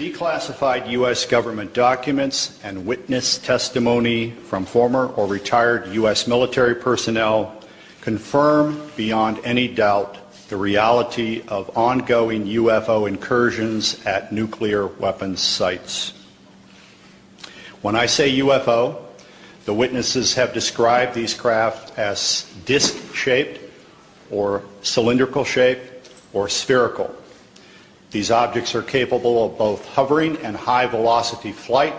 Declassified U.S. government documents and witness testimony from former or retired U.S. military personnel confirm beyond any doubt the reality of ongoing UFO incursions at nuclear weapons sites. When I say UFO, the witnesses have described these craft as disc-shaped or cylindrical shaped or spherical. These objects are capable of both hovering and high velocity flight,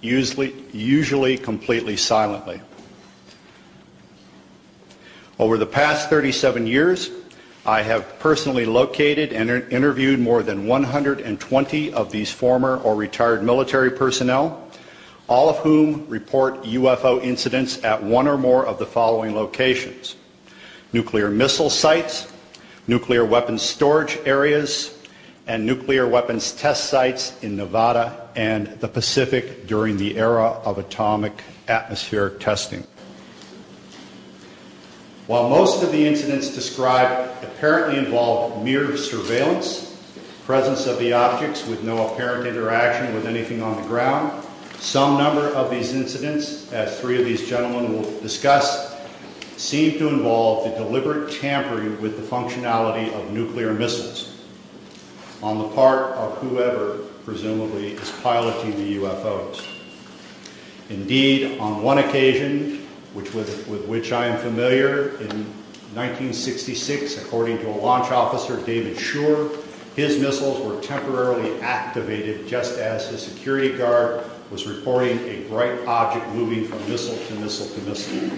usually, usually completely silently. Over the past 37 years, I have personally located and interviewed more than 120 of these former or retired military personnel, all of whom report UFO incidents at one or more of the following locations nuclear missile sites, nuclear weapons storage areas, and nuclear weapons test sites in Nevada and the Pacific during the era of atomic atmospheric testing. While most of the incidents described apparently involved mere surveillance, presence of the objects with no apparent interaction with anything on the ground, some number of these incidents, as three of these gentlemen will discuss, seem to involve the deliberate tampering with the functionality of nuclear missiles on the part of whoever presumably is piloting the UFOs. Indeed, on one occasion, which with, with which I am familiar. In 1966, according to a launch officer, David Shore, his missiles were temporarily activated just as his security guard was reporting a bright object moving from missile to missile to missile.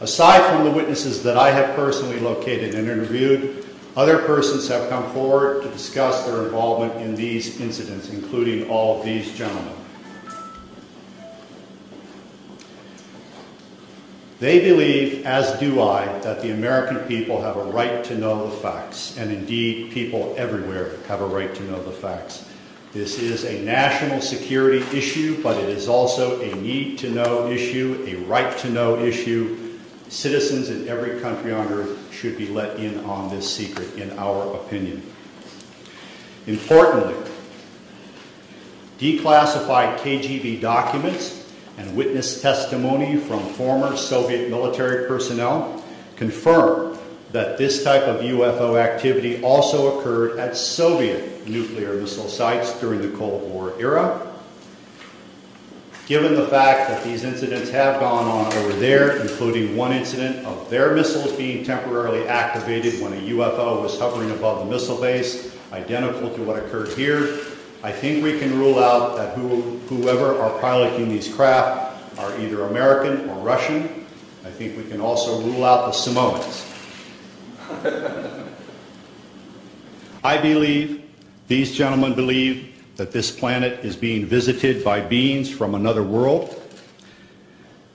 Aside from the witnesses that I have personally located and interviewed, other persons have come forward to discuss their involvement in these incidents, including all of these gentlemen. They believe, as do I, that the American people have a right to know the facts, and indeed, people everywhere have a right to know the facts. This is a national security issue, but it is also a need to know issue, a right to know issue. Citizens in every country on earth should be let in on this secret, in our opinion. Importantly, declassified KGB documents and witness testimony from former Soviet military personnel confirm that this type of UFO activity also occurred at Soviet nuclear missile sites during the Cold War era. Given the fact that these incidents have gone on over there, including one incident of their missiles being temporarily activated when a UFO was hovering above the missile base, identical to what occurred here, I think we can rule out that who, whoever are piloting these craft are either American or Russian. I think we can also rule out the Samoans. I believe, these gentlemen believe, that this planet is being visited by beings from another world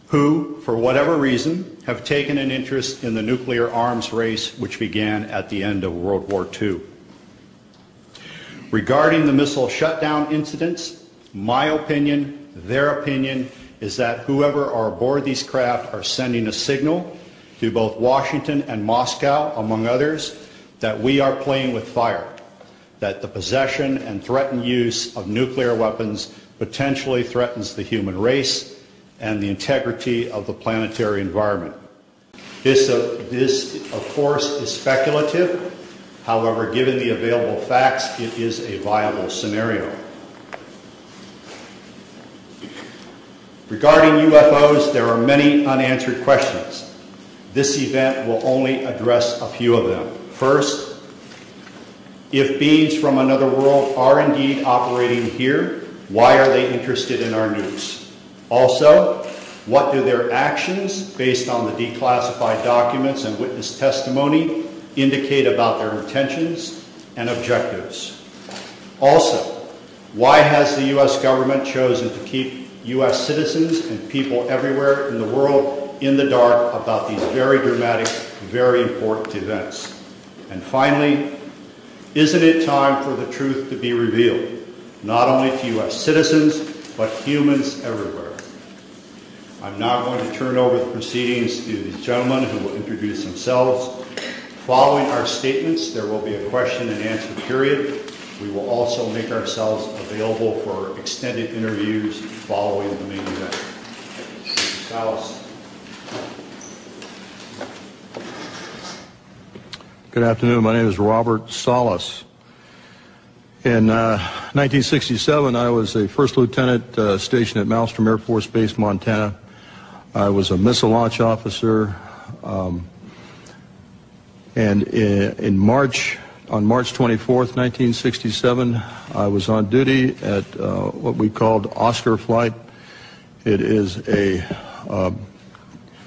who, for whatever reason, have taken an interest in the nuclear arms race which began at the end of World War II. Regarding the missile shutdown incidents, my opinion, their opinion, is that whoever are aboard these craft are sending a signal to both Washington and Moscow, among others, that we are playing with fire, that the possession and threatened use of nuclear weapons potentially threatens the human race and the integrity of the planetary environment. This, uh, this of course, is speculative, However, given the available facts, it is a viable scenario. Regarding UFOs, there are many unanswered questions. This event will only address a few of them. First, if beings from another world are indeed operating here, why are they interested in our nukes? Also, what do their actions, based on the declassified documents and witness testimony, indicate about their intentions and objectives. Also, why has the U.S. government chosen to keep U.S. citizens and people everywhere in the world in the dark about these very dramatic, very important events? And finally, isn't it time for the truth to be revealed, not only to U.S. citizens, but humans everywhere? I'm now going to turn over the proceedings to these gentlemen who will introduce themselves Following our statements, there will be a question and answer period. We will also make ourselves available for extended interviews following the main event. Mr. Salas. Good afternoon. My name is Robert Salas. In uh, 1967, I was a first lieutenant uh, stationed at Malmstrom Air Force Base, Montana. I was a missile launch officer. Um, and in, in, March, on March 24th, 1967, I was on duty at uh, what we called Oscar Flight. It is a um,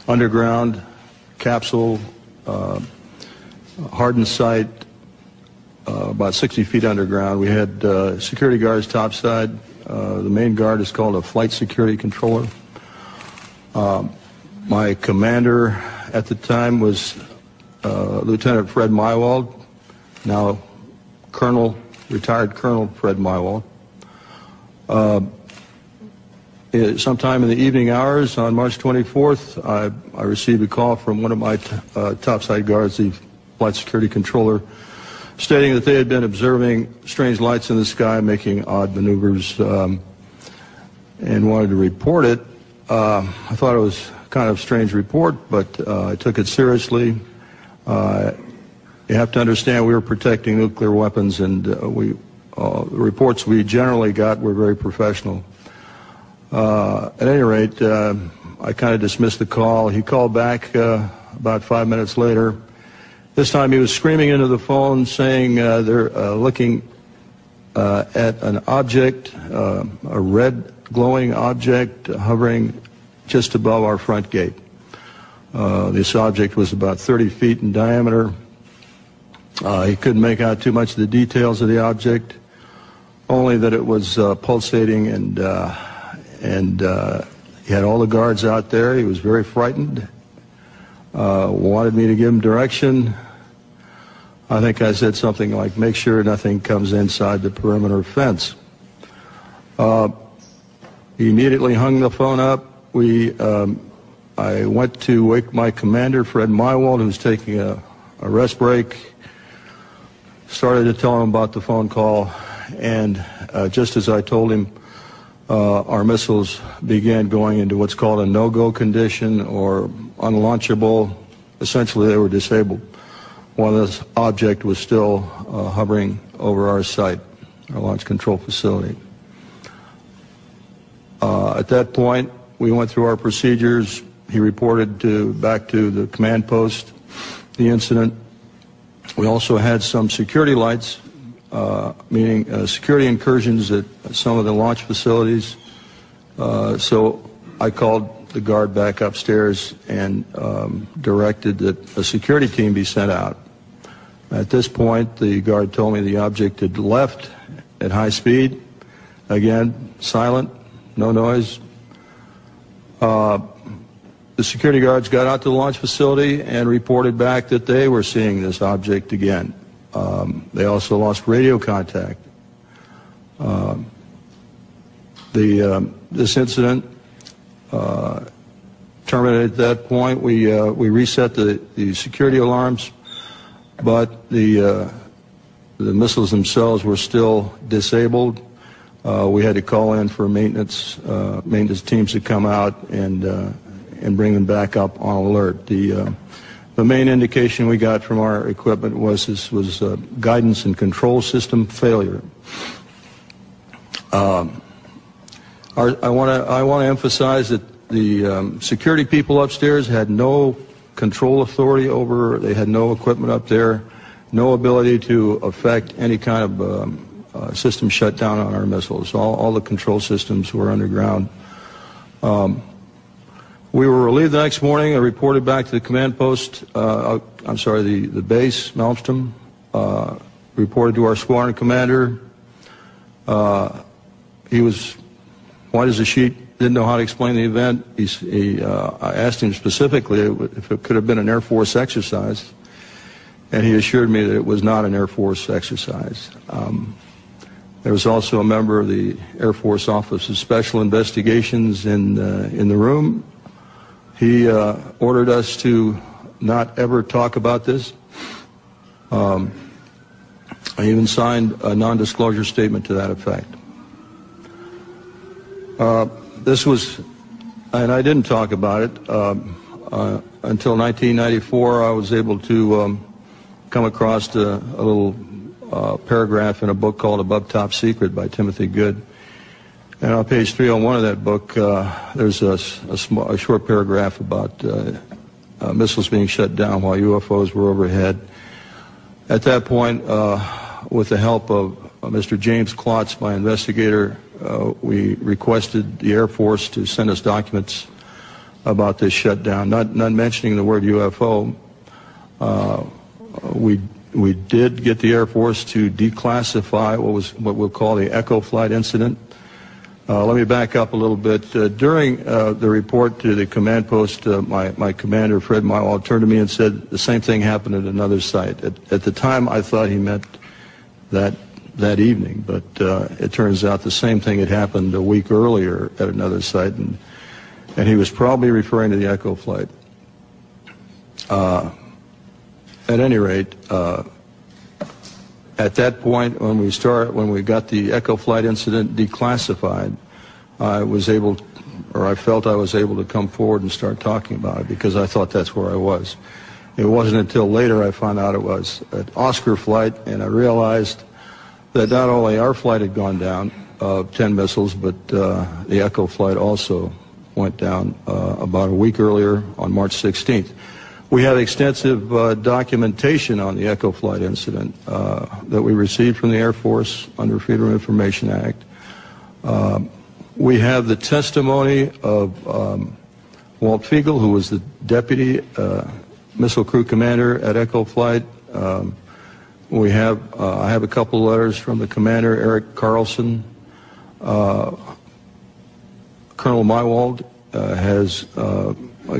underground capsule uh, hardened site uh, about 60 feet underground. We had uh, security guards topside. Uh, the main guard is called a flight security controller. Um, my commander at the time was uh, Lieutenant Fred Meiwald, now Colonel, retired Colonel Fred Meiwald. Uh, sometime in the evening hours on March 24th, I, I received a call from one of my uh, topside guards, the flight security controller, stating that they had been observing strange lights in the sky making odd maneuvers um, and wanted to report it. Uh, I thought it was kind of a strange report, but uh, I took it seriously. Uh, you have to understand we were protecting nuclear weapons, and uh, we uh, the reports we generally got were very professional. Uh, at any rate, I kind of dismissed the call. He called back about five minutes later this time he was screaming into the phone saying uh, they're uh, looking uh, at an object, uh, a red glowing object hovering just above our front gate. Uh, this object was about 30 feet in diameter. Uh, he couldn't make out too much of the details of the object, only that it was pulsating and, and he had all the guards out there. He was very frightened. Uh, wanted me to give him direction. I think I said something like, make sure nothing comes inside the perimeter fence. Uh, he immediately hung the phone up. We, um, I went to wake my commander, Fred Meiwald, who was taking a, a rest break, started to tell him about the phone call, and uh, just as I told him, uh, our missiles began going into what's called a no-go condition or unlaunchable. Essentially, they were disabled while this object was still uh, hovering over our site, our launch control facility. Uh, at that point, we went through our procedures. He reported to, back to the command post the incident. We also had some security lights, uh, meaning uh, security incursions at some of the launch facilities. Uh, so I called the guard back upstairs and um, directed that a security team be sent out. At this point, the guard told me the object had left at high speed. Again, silent, no noise. Uh, the security guards got out to the launch facility and reported back that they were seeing this object again. Um, they also lost radio contact. Uh, the, um, this incident uh, terminated at that point. We, uh, we reset the, the security alarms but the, uh, the missiles themselves were still disabled. Uh, we had to call in for maintenance, uh, maintenance teams to come out and, uh, and bring them back up on alert. The, uh, the main indication we got from our equipment was this was guidance and control system failure. Um, our, I want to I want to emphasize that the um, security people upstairs had no control authority over, they had no equipment up there, no ability to affect any kind of um, uh, system shutdown on our missiles. All, all the control systems were underground. Um, we were relieved the next morning. and reported back to the command post, uh, I'm sorry, the, the base, Malmstrom, uh, reported to our squadron commander. Uh, he was white as a sheet, didn't know how to explain the event. He, he, uh, I asked him specifically if it could have been an Air Force exercise, and he assured me that it was not an Air Force exercise. Um, there was also a member of the Air Force Office of Special Investigations in, uh, in the room. He uh, ordered us to not ever talk about this. Um, I even signed a non-disclosure statement to that effect. Uh, this was, and I didn't talk about it um, uh, until 1994. I was able to um, come across a, a little uh, paragraph in a book called Above Top Secret by Timothy Good. And on page 301 of that book, uh, there's a, a, a, short paragraph about uh, uh, missiles being shut down while UFOs were overhead. At that point, with the help of Mr. James Klotz, my investigator, uh, we requested the Air Force to send us documents about this shutdown, not, not mentioning the word UFO. Uh, we we did get the Air Force to declassify what was what we'll call the Echo flight incident. Uh, let me back up a little bit. Uh, during uh, the report to the command post, uh, my, my commander, Fred Meiwald, turned to me and said the same thing happened at another site. At, at the time, I thought he meant that that evening, but uh, it turns out the same thing had happened a week earlier at another site, and, and he was probably referring to the Echo flight. Uh, at any rate, uh, at that point, when we start, when we got the Echo flight incident declassified, I was able, or I felt I was able to come forward and start talking about it because I thought that's where I was. It wasn't until later I found out it was an Oscar flight, and I realized that not only our flight had gone down, uh, 10 missiles, but uh, the Echo flight also went down uh, about a week earlier on March 16th. We have extensive uh, documentation on the Echo flight incident uh, that we received from the Air Force under Freedom of Information Act. Uh, we have the testimony of um, Walt Figel, who was the deputy missile crew commander at Echo flight. Um, we have, uh, I have a couple letters from the commander, Eric Carlson. Uh, Colonel Meiwald has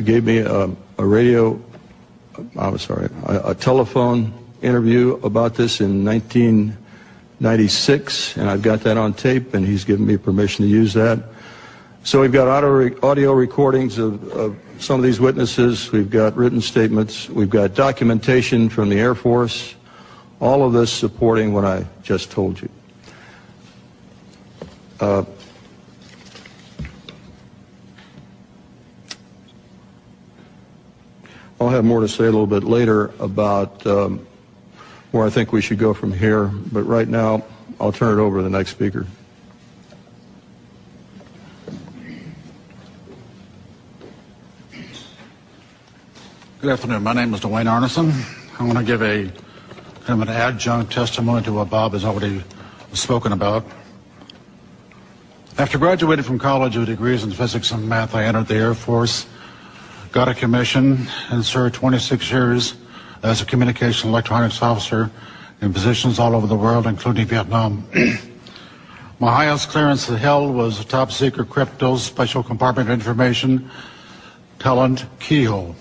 gave me a, a radio I'm sorry, a, a, telephone interview about this in 1996, and I've got that on tape, and he's given me permission to use that. So we've got audio, audio recordings of, of some of these witnesses. We've got written statements. We've got documentation from the Air Force. All of this supporting what I just told you. Uh, I'll have more to say a little bit later about um, where I think we should go from here, but right now I'll turn it over to the next speaker. Good afternoon. My name is Dwynne Arneson. I want to give a kind of an adjunct testimony to what Bob has already spoken about. After graduating from college with degrees in physics and math, I entered the Air Force got a commission and served 26 years as a communication electronics officer in positions all over the world, including Vietnam. My highest clearance held was top secret crypto special compartment information talent keyhole.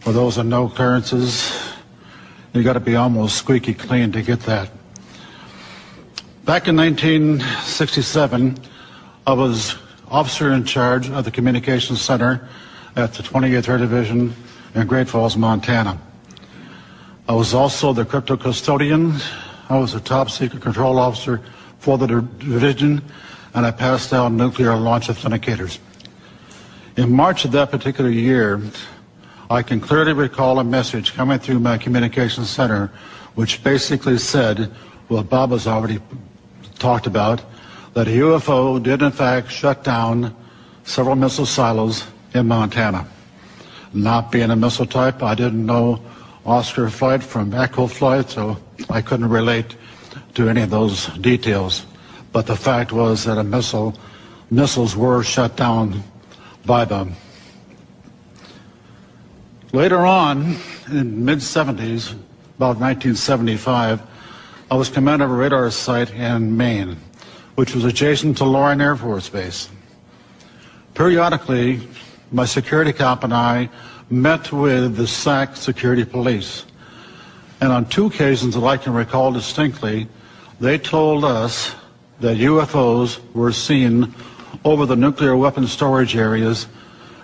For those that know clearances, you got to be almost squeaky clean to get that. Back in 1967, I was officer in charge of the communications center at the 28th Air Division in Great Falls, Montana. I was also the crypto custodian. I was a top secret control officer for the division, and I passed out nuclear launch authenticators. In March of that particular year, I can clearly recall a message coming through my communications center which basically said what Bob has already talked about, that a UFO did in fact shut down several missile silos in Montana. Not being a missile type, I didn't know Oscar flight from Echo flight, so I couldn't relate to any of those details. But the fact was that a missile, missiles were shut down by them. Later on, in mid-70s, about 1975, I was commander of a radar site in Maine, which was adjacent to Loring Air Force Base. Periodically, my security cop and I met with the SAC security police. And on two occasions that I can recall distinctly, they told us that UFOs were seen over the nuclear weapon storage areas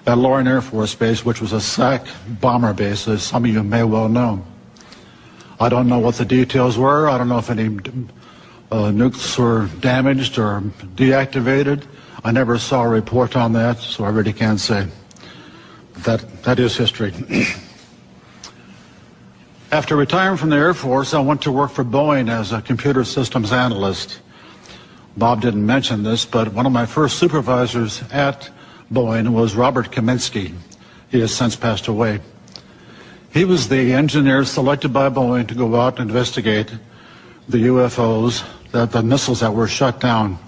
at Loring Air Force Base, which was a SAC bomber base, as some of you may well know. I don't know what the details were. I don't know if any uh, nukes were damaged or deactivated. I never saw a report on that, so I really can't say. That, that is history. After retiring from the Air Force, I went to work for Boeing as a computer systems analyst. Bob didn't mention this, but one of my first supervisors at Boeing was Robert Kaminski. He has since passed away. He was the engineer selected by Boeing to go out and investigate the UFOs, the, the missiles that were shut down.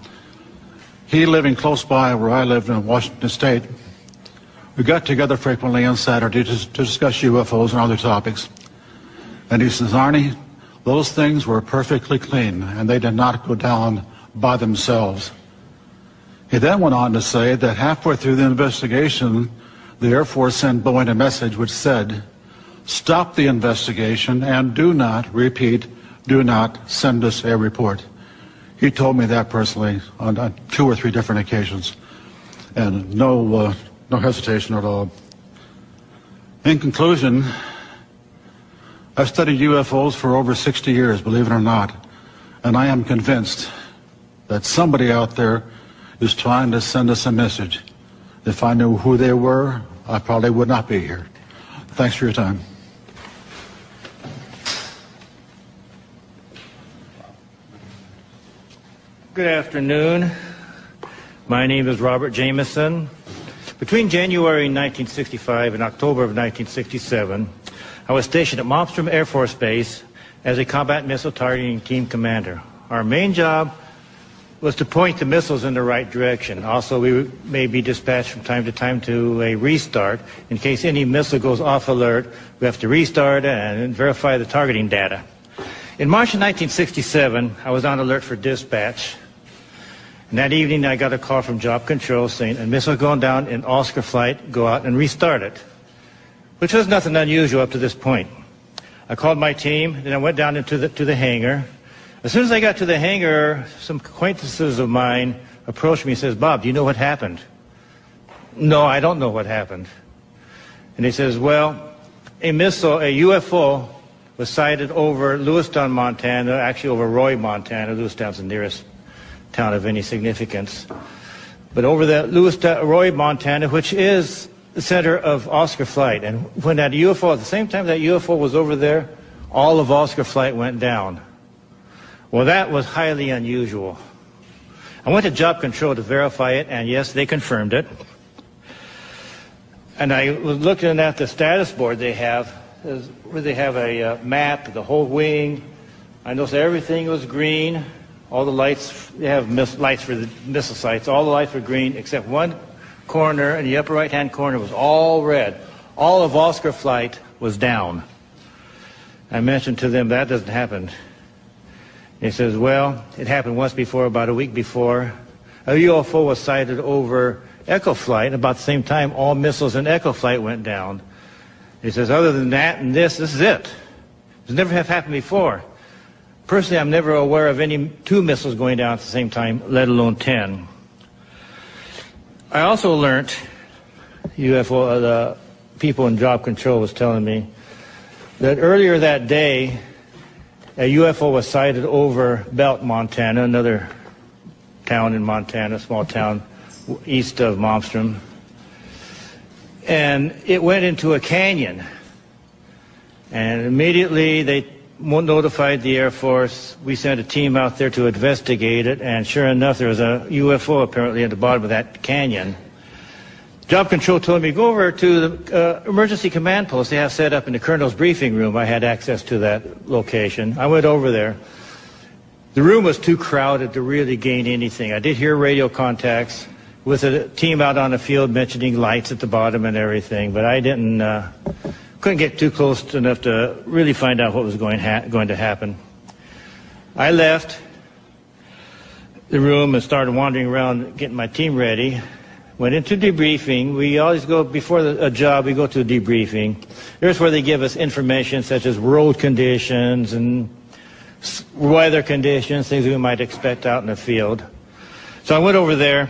He living close by where I lived in Washington State. We got together frequently on Saturday to, to discuss UFOs and other topics. And he says, Arnie, those things were perfectly clean and they did not go down by themselves. He then went on to say that halfway through the investigation, the Air Force sent Boeing a message which said, stop the investigation and do not, repeat, do not send us a report. He told me that personally on, on two or three different occasions, and no, uh, no hesitation at all. In conclusion, I've studied UFOs for over 60 years, believe it or not, and I am convinced that somebody out there is trying to send us a message. If I knew who they were, I probably would not be here. Thanks for your time. Good afternoon. My name is Robert Jamison. Between January 1965 and October of 1967, I was stationed at Malmstrom Air Force Base as a combat missile targeting team commander. Our main job was to point the missiles in the right direction. Also, we may be dispatched from time to time to a restart. In case any missile goes off alert, we have to restart and verify the targeting data. In March of 1967, I was on alert for dispatch. And that evening, I got a call from Job Control saying a missile going down in Oscar flight, go out and restart it, which was nothing unusual up to this point. I called my team, then I went down into the, to the hangar. As soon as I got to the hangar, some acquaintances of mine approached me and says, Bob, do you know what happened? No, I don't know what happened. And he says, well, a missile, a UFO, was sighted over Lewistown, Montana, actually over Roy, Montana. Lewistown's the nearest town of any significance. But over the Lewis, Roy, Montana, which is the center of Oscar Flight. And when that UFO, at the same time that UFO was over there, all of Oscar Flight went down. Well, that was highly unusual. I went to Job Control to verify it, and yes, they confirmed it. And I was looking at the status board they have, where they have a uh, map, of the whole wing. I noticed everything was green. All the lights, they have miss, lights for the missile sites. All the lights were green except one corner in the upper right hand corner was all red. All of Oscar flight was down. I mentioned to them that doesn't happen. He says, well, it happened once before, about a week before. A UFO was sighted over Echo Flight. About the same time, all missiles in Echo Flight went down. He says, other than that and this, this is it. It's never have happened before. Personally, I'm never aware of any two missiles going down at the same time, let alone 10. I also learned, UFO, uh, the people in job control was telling me, that earlier that day, a UFO was sighted over Belt, Montana, another town in Montana, small town east of Malmstrom. And it went into a canyon. And immediately they notified the Air Force. We sent a team out there to investigate it, and sure enough, there was a UFO apparently at the bottom of that canyon. Job Control told me, go over to the uh, emergency command post they have set up in the colonel's briefing room. I had access to that location. I went over there. The room was too crowded to really gain anything. I did hear radio contacts with a team out on the field mentioning lights at the bottom and everything, but I didn't, uh, couldn't get too close enough to really find out what was going, going to happen. I left the room and started wandering around getting my team ready. Went into debriefing. We always go before the, a job. We go to a debriefing. There's where they give us information such as road conditions and weather conditions, things we might expect out in the field. So I went over there,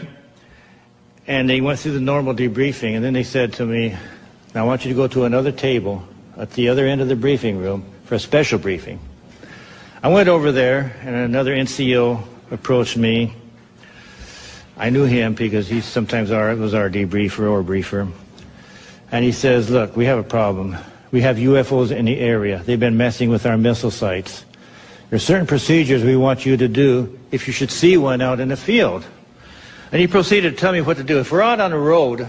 and they went through the normal debriefing, and then they said to me, I want you to go to another table at the other end of the briefing room. for a special briefing. I went over there, and another NCO approached me. I knew him because he sometimes our, was our debriefer or briefer. And he says, look, we have a problem. We have UFOs in the area. They've been messing with our missile sites. There are certain procedures we want you to do if you should see one out in the field. And he proceeded to tell me what to do. If we're out on the road,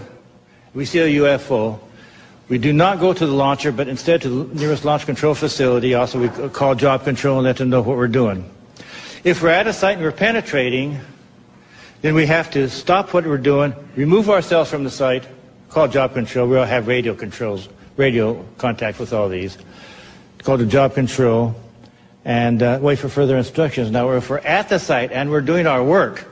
we see a UFO, we do not go to the launcher, but instead to the nearest launch control facility. Also, we call job control and let them know what we're doing. If we're at a site and we're penetrating, then we have to stop what we're doing, remove ourselves from the site, call job control. We'll have radio controls, radio contact with all these. Call the job control and uh, wait for further instructions. Now, if we're at the site and we're doing our work,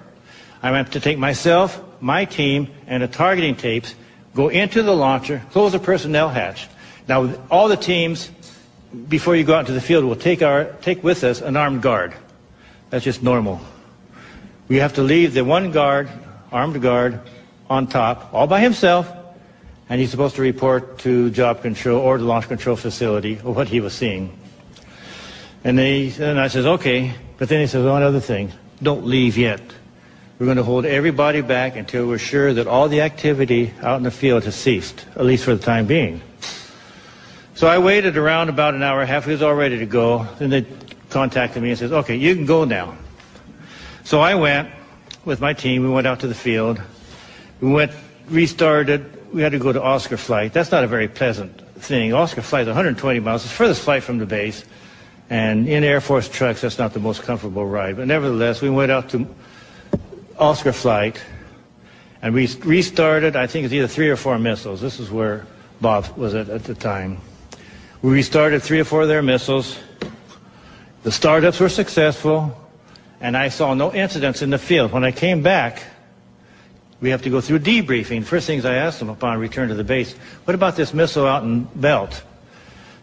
I'm have to take myself, my team, and the targeting tapes go into the launcher, close the personnel hatch. Now, all the teams, before you go out into the field, will take, our, take with us an armed guard. That's just normal. We have to leave the one guard, armed guard, on top, all by himself, and he's supposed to report to job control or the launch control facility of what he was seeing. And, they, and I says, okay, but then he says one other thing, don't leave yet. We're going to hold everybody back until we're sure that all the activity out in the field has ceased, at least for the time being. So I waited around about an hour and a half. He was all ready to go. Then they contacted me and says, okay, you can go now. So I went with my team. We went out to the field. We went, restarted. We had to go to Oscar Flight. That's not a very pleasant thing. Oscar Flight is 120 miles. It's the furthest flight from the base. And in Air Force trucks, that's not the most comfortable ride. But nevertheless, we went out to Oscar flight, and we restarted, I think it's either three or four missiles. This is where Bob was at, at the time. We restarted three or four of their missiles. The startups were successful, and I saw no incidents in the field. When I came back, we have to go through debriefing. First things I asked them upon return to the base, what about this missile out in Belt?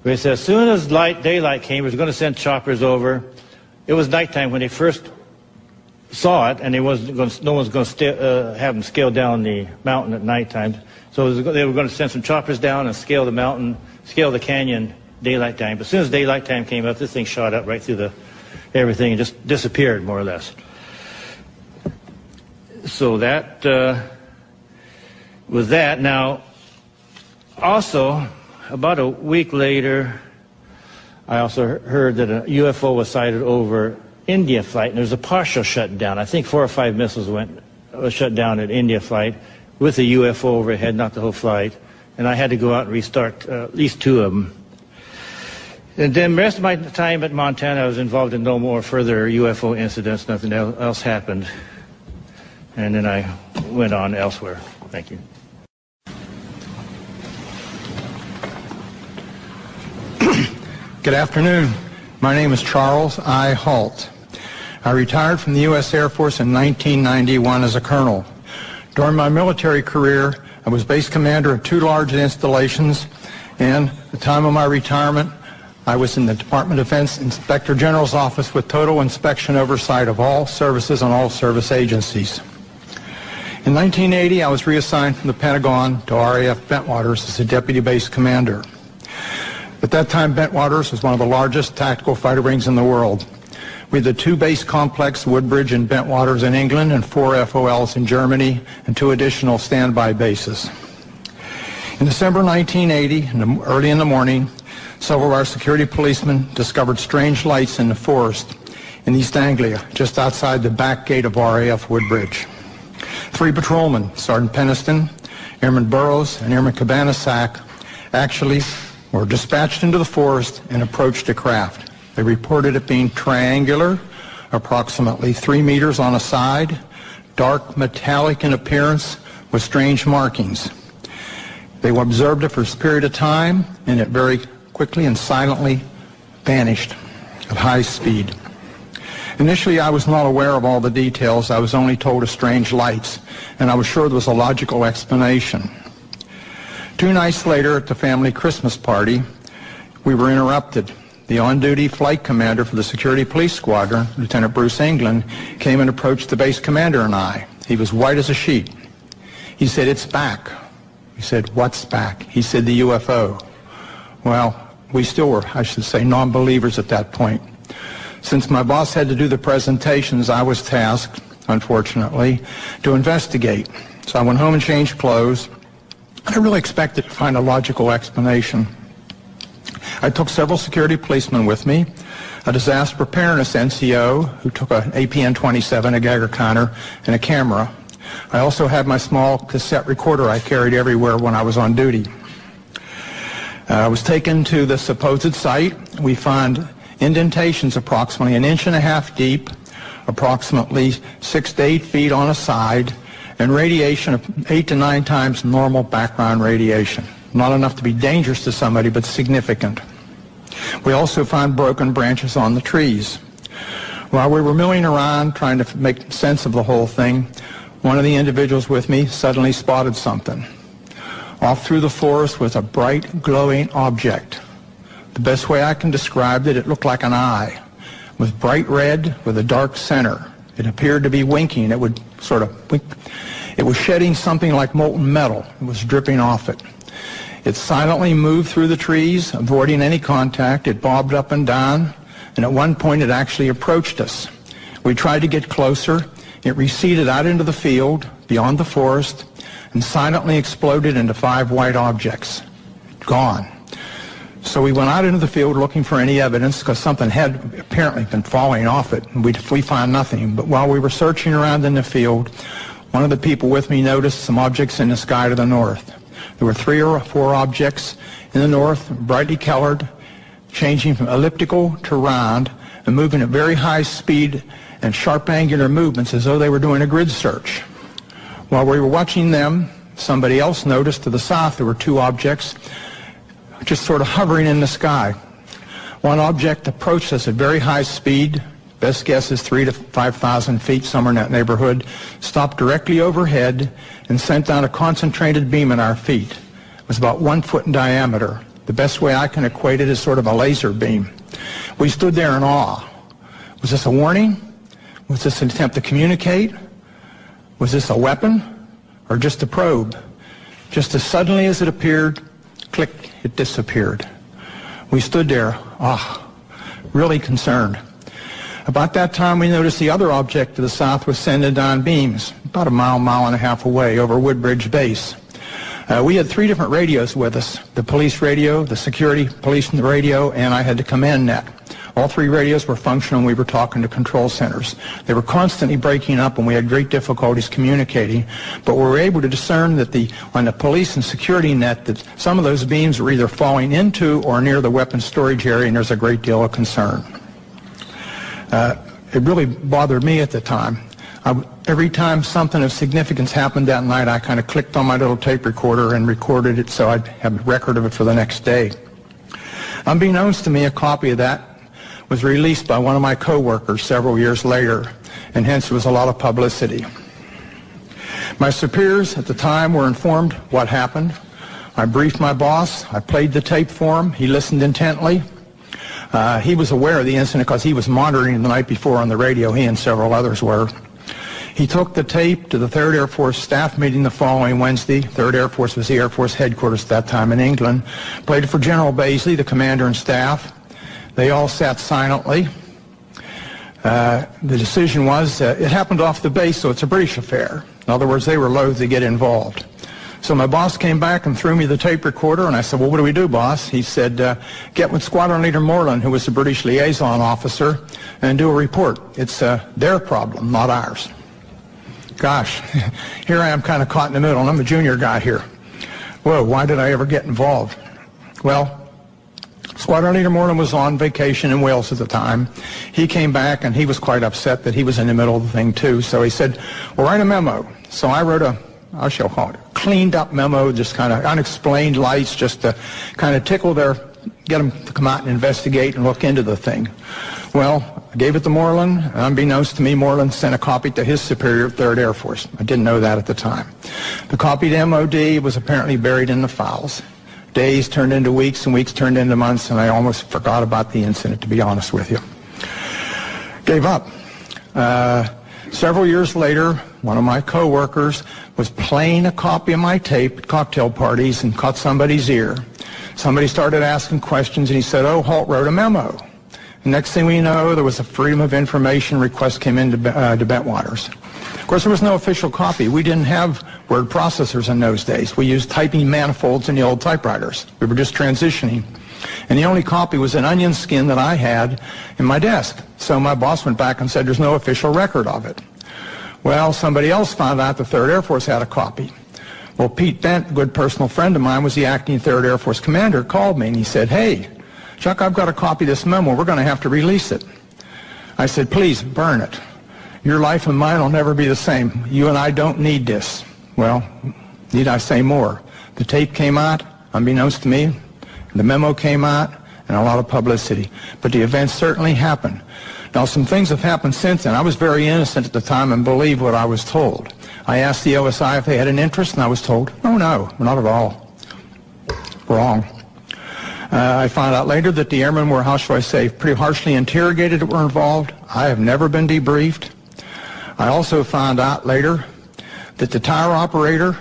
They said as soon as light, daylight came, we were going to send choppers over. It was nighttime when they first saw it, and they wasn't going to, no one's going to uh, have them scale down the mountain at nighttime. So they were going to send some choppers down and scale the mountain, scale the canyon daylight time. But as soon as daylight time came up, this thing shot up right through the everything just disappeared more or less. So that uh, was that. Now, also about a week later, I also heard that a UFO was sighted over India flight, and there was a partial shutdown. I think four or five missiles went was shut down at India flight with a UFO overhead, not the whole flight. And I had to go out and restart uh, at least two of them. And then the rest of my time at Montana, I was involved in no more further UFO incidents. Nothing else happened. And then I went on elsewhere. Thank you. Good afternoon. My name is Charles I. Halt. I retired from the U.S. Air Force in 1991 as a colonel. During my military career, I was base commander of two large installations, and at the time of my retirement, I was in the Department of Defense Inspector General's office with total inspection oversight of all services and all service agencies. In 1980, I was reassigned from the Pentagon to RAF Bentwaters as a deputy base commander. At that time, Bentwaters was one of the largest tactical fighter wings in the world. We had the two base complex, Woodbridge and Bentwaters in England, and four FOLs in Germany, and two additional standby bases. In December 1980, early in the morning, several of our security policemen discovered strange lights in the forest in East Anglia, just outside the back gate of RAF Woodbridge. Three patrolmen, Sergeant Penniston, Airman Burroughs, and Airman Cabansag, actually were dispatched into the forest and approached a craft. They reported it being triangular, approximately three meters on a side, dark metallic in appearance with strange markings. They observed it for a period of time and it very quickly and silently vanished at high speed. Initially, I was not aware of all the details. I was only told of strange lights, and I was sure there was a logical explanation. Two nights later at the family Christmas party, we were interrupted the on-duty flight commander for the security police squadron, Lieutenant Bruce England, came and approached the base commander and I. He was white as a sheet. He said, it's back. We said, what's back? He said, the UFO. Well, We still were, I should say, non-believers at that point. Since my boss had to do the presentations, I was tasked, unfortunately, to investigate. So I went home and changed clothes. I really expected to find a logical explanation. I took several security policemen with me, a disaster preparedness NCO who took an APN-27, a Geiger counter, and a camera. I also had my small cassette recorder I carried everywhere when I was on duty. Uh, I was taken to the supposed site. We found indentations approximately an inch and a half deep, approximately six to eight feet on a side, and radiation of eight to nine times normal background radiation. Not enough to be dangerous to somebody, but significant. We also found broken branches on the trees. While we were milling around trying to make sense of the whole thing, one of the individuals with me suddenly spotted something. Off through the forest was a bright, glowing object. The best way I can describe it, it looked like an eye. It was bright red with a dark center. It appeared to be winking. It would sort of wink. It was shedding something like molten metal. It was dripping off it. It silently moved through the trees, avoiding any contact. It bobbed up and down, and at one point it actually approached us. We tried to get closer. It receded out into the field, beyond the forest, and silently exploded into five white objects. Gone. So we went out into the field looking for any evidence because something had apparently been falling off it. And we, we found nothing. But while we were searching around in the field, one of the people with me noticed some objects in the sky to the north. There were three or four objects in the north, brightly colored, changing from elliptical to round and moving at very high speed and sharp angular movements as though they were doing a grid search. While we were watching them, somebody else noticed to the south there were two objects just sort of hovering in the sky. One object approached us at very high speed, best guess is three to 5,000 feet, somewhere in that neighborhood, stopped directly overhead and sent down a concentrated beam at our feet. It was about one foot in diameter. The best way I can equate it is sort of a laser beam. We stood there in awe. Was this a warning? Was this an attempt to communicate? Was this a weapon or just a probe? Just as suddenly as it appeared, click, it disappeared. We stood there, ah, really concerned. About that time, we noticed the other object to the south was sending down beams, about a mile, mile and a half away over Woodbridge Base. Uh, we had three different radios with us, the police radio, the security police radio, and I had the command net. All three radios were functional we were talking to control centers. They were constantly breaking up and we had great difficulties communicating, but we were able to discern that the, on the police and security net that some of those beams were either falling into or near the weapons storage area and there's a great deal of concern. Uh, it really bothered me at the time. I, every time something of significance happened that night, I kind of clicked on my little tape recorder and recorded it so I'd have a record of it for the next day. Unbeknownst to me, a copy of that was released by one of my coworkers several years later, and hence there was a lot of publicity. My superiors at the time were informed what happened. I briefed my boss. I played the tape for him. He listened intently. Uh, he was aware of the incident because he was monitoring the night before on the radio. He and several others were. He took the tape to the 3rd Air Force staff meeting the following Wednesday. 3rd Air Force was the Air Force headquarters at that time in England. Played it for General Bazley, the commander and staff. They all sat silently. Uh, the decision was uh, it happened off the base, so it's a British affair. In other words, they were loath to get involved. So my boss came back and threw me the tape recorder, and I said, well, what do we do, boss? He said, uh, get with Squadron Leader Moreland, who was the British liaison officer, and do a report. It's uh, their problem, not ours. Gosh, here I am kind of caught in the middle, and I'm a junior guy here. Whoa, why did I ever get involved? Well, Squadron Leader Moreland was on vacation in Wales at the time. He came back and he was quite upset that he was in the middle of the thing too. So he said, well, write a memo. So I wrote a, I shall call it, cleaned up memo, just kind of unexplained lights, just to kind of tickle their, get them to come out and investigate and look into the thing. Well, I gave it to Moreland. Unbeknownst to me, Moreland sent a copy to his superior, 3rd Air Force. I didn't know that at the time. The copy to MOD was apparently buried in the files. Days turned into weeks and weeks turned into months, and I almost forgot about the incident, to be honest with you. Gave up. Uh, several years later, one of my coworkers was playing a copy of my tape at cocktail parties and caught somebody's ear. Somebody started asking questions, and he said, oh, Halt wrote a memo. The next thing we know, there was a Freedom of Information request came into uh, to Bentwaters. Of course, there was no official copy. We didn't have word processors in those days. We used typing manifolds in the old typewriters. We were just transitioning. And the only copy was an onion skin that I had in my desk. So my boss went back and said there's no official record of it. Well, somebody else found out the 3rd Air Force had a copy. Well, Pete Bent, a good personal friend of mine, was the acting 3rd Air Force commander, called me and he said, hey, Chuck, I've got a copy of this memo. We're going to have to release it. I said, please, burn it. Your life and mine will never be the same. You and I don't need this. Well, need I say more? The tape came out, unbeknownst to me. The memo came out, and a lot of publicity. But the event certainly happened. Now, some things have happened since then. I was very innocent at the time and believed what I was told. I asked the OSI if they had an interest, and I was told, oh, no, not at all. Wrong. Uh, I found out later that the airmen were, how shall I say, pretty harshly interrogated that were involved. I have never been debriefed. I also found out later that the tire operator,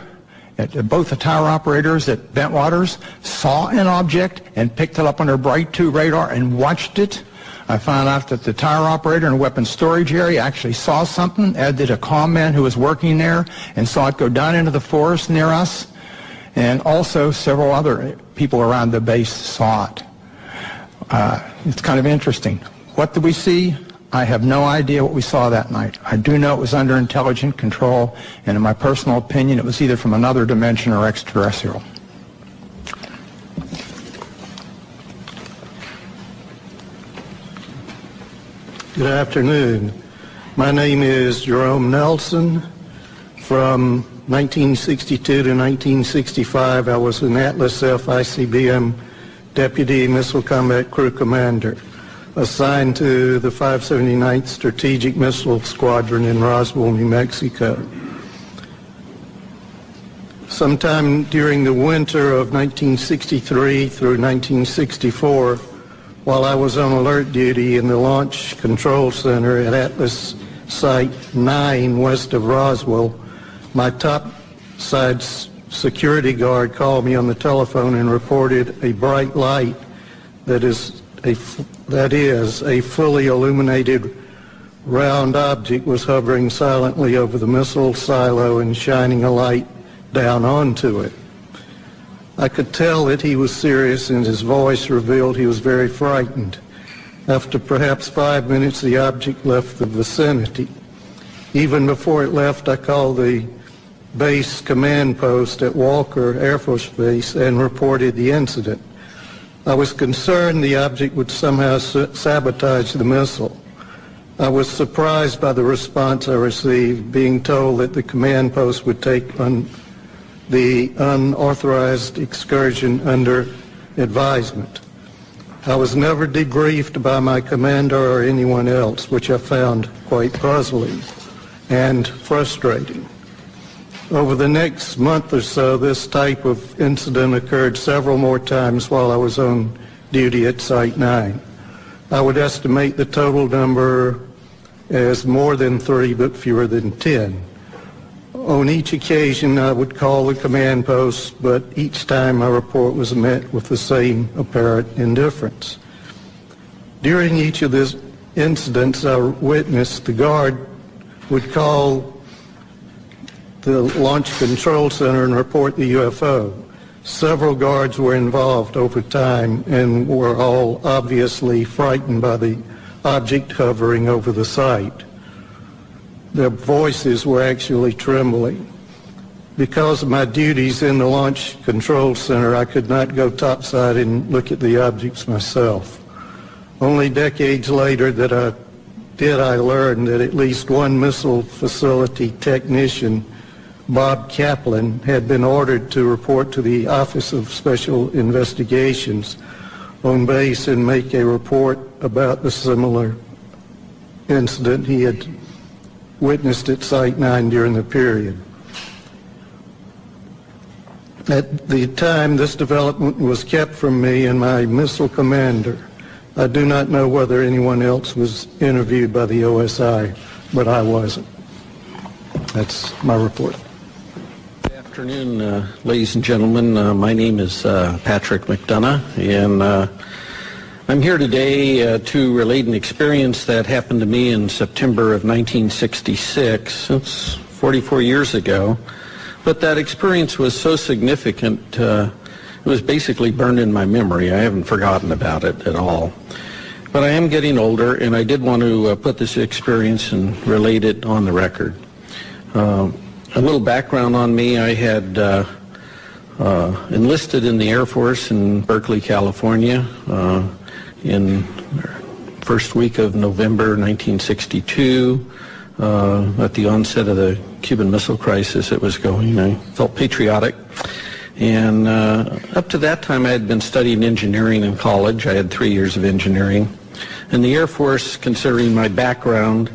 both the tire operators at Bentwaters saw an object and picked it up on their Bright 2 radar and watched it. I found out that the tire operator in the weapons storage area actually saw something, as did a comm man who was working there and saw it go down into the forest near us. And also several other people around the base saw it. Uh, it's kind of interesting. What did we see? I have no idea what we saw that night. I do know it was under intelligent control, and in my personal opinion, it was either from another dimension or extraterrestrial. Good afternoon. My name is Jerome Nelson. From 1962 to 1965, I was an Atlas F ICBM Deputy Missile Combat Crew Commander assigned to the 579th Strategic Missile Squadron in Roswell, New Mexico. Sometime during the winter of 1963 through 1964, while I was on alert duty in the Launch Control Center at Atlas Site 9 west of Roswell, my top side security guard called me on the telephone and reported a bright light that is a, that is, a fully illuminated round object was hovering silently over the missile silo and shining a light down onto it. I could tell that he was serious and his voice revealed he was very frightened. After perhaps five minutes, the object left the vicinity. Even before it left, I called the base command post at Walker Air Force Base and reported the incident. I was concerned the object would somehow sabotage the missile. I was surprised by the response I received, being told that the command post would take on the unauthorized excursion under advisement. I was never debriefed by my commander or anyone else, which I found quite puzzling and frustrating. Over the next month or so, this type of incident occurred several more times while I was on duty at Site 9. I would estimate the total number as more than three, but fewer than 10. On each occasion, I would call the command post, but each time my report was met with the same apparent indifference. During each of these incidents I witnessed, the guard would call the Launch Control Center and report the UFO. Several guards were involved over time and were all obviously frightened by the object hovering over the site. Their voices were actually trembling. Because of my duties in the Launch Control Center, I could not go topside and look at the objects myself. Only decades later that I did I learn that at least one missile facility technician Bob Kaplan had been ordered to report to the Office of Special Investigations on base and make a report about the similar incident he had witnessed at Site 9 during the period. At the time, this development was kept from me and my missile commander. I do not know whether anyone else was interviewed by the OSI, but I wasn't. That's my report afternoon, uh, ladies and gentlemen. Uh, my name is uh, Patrick McDonough, and uh, I'm here today uh, to relate an experience that happened to me in September of 1966. It's 44 years ago, but that experience was so significant, uh, it was basically burned in my memory. I haven't forgotten about it at all. But I am getting older, and I did want to put this experience and relate it on the record. Um, a little background on me. I had uh, uh, enlisted in the Air Force in Berkeley, California uh, in first week of November 1962. Uh, at the onset of the Cuban Missile Crisis, it was going. I felt patriotic. And uh, up to that time, I had been studying engineering in college. I had three years of engineering. And the Air Force, considering my background,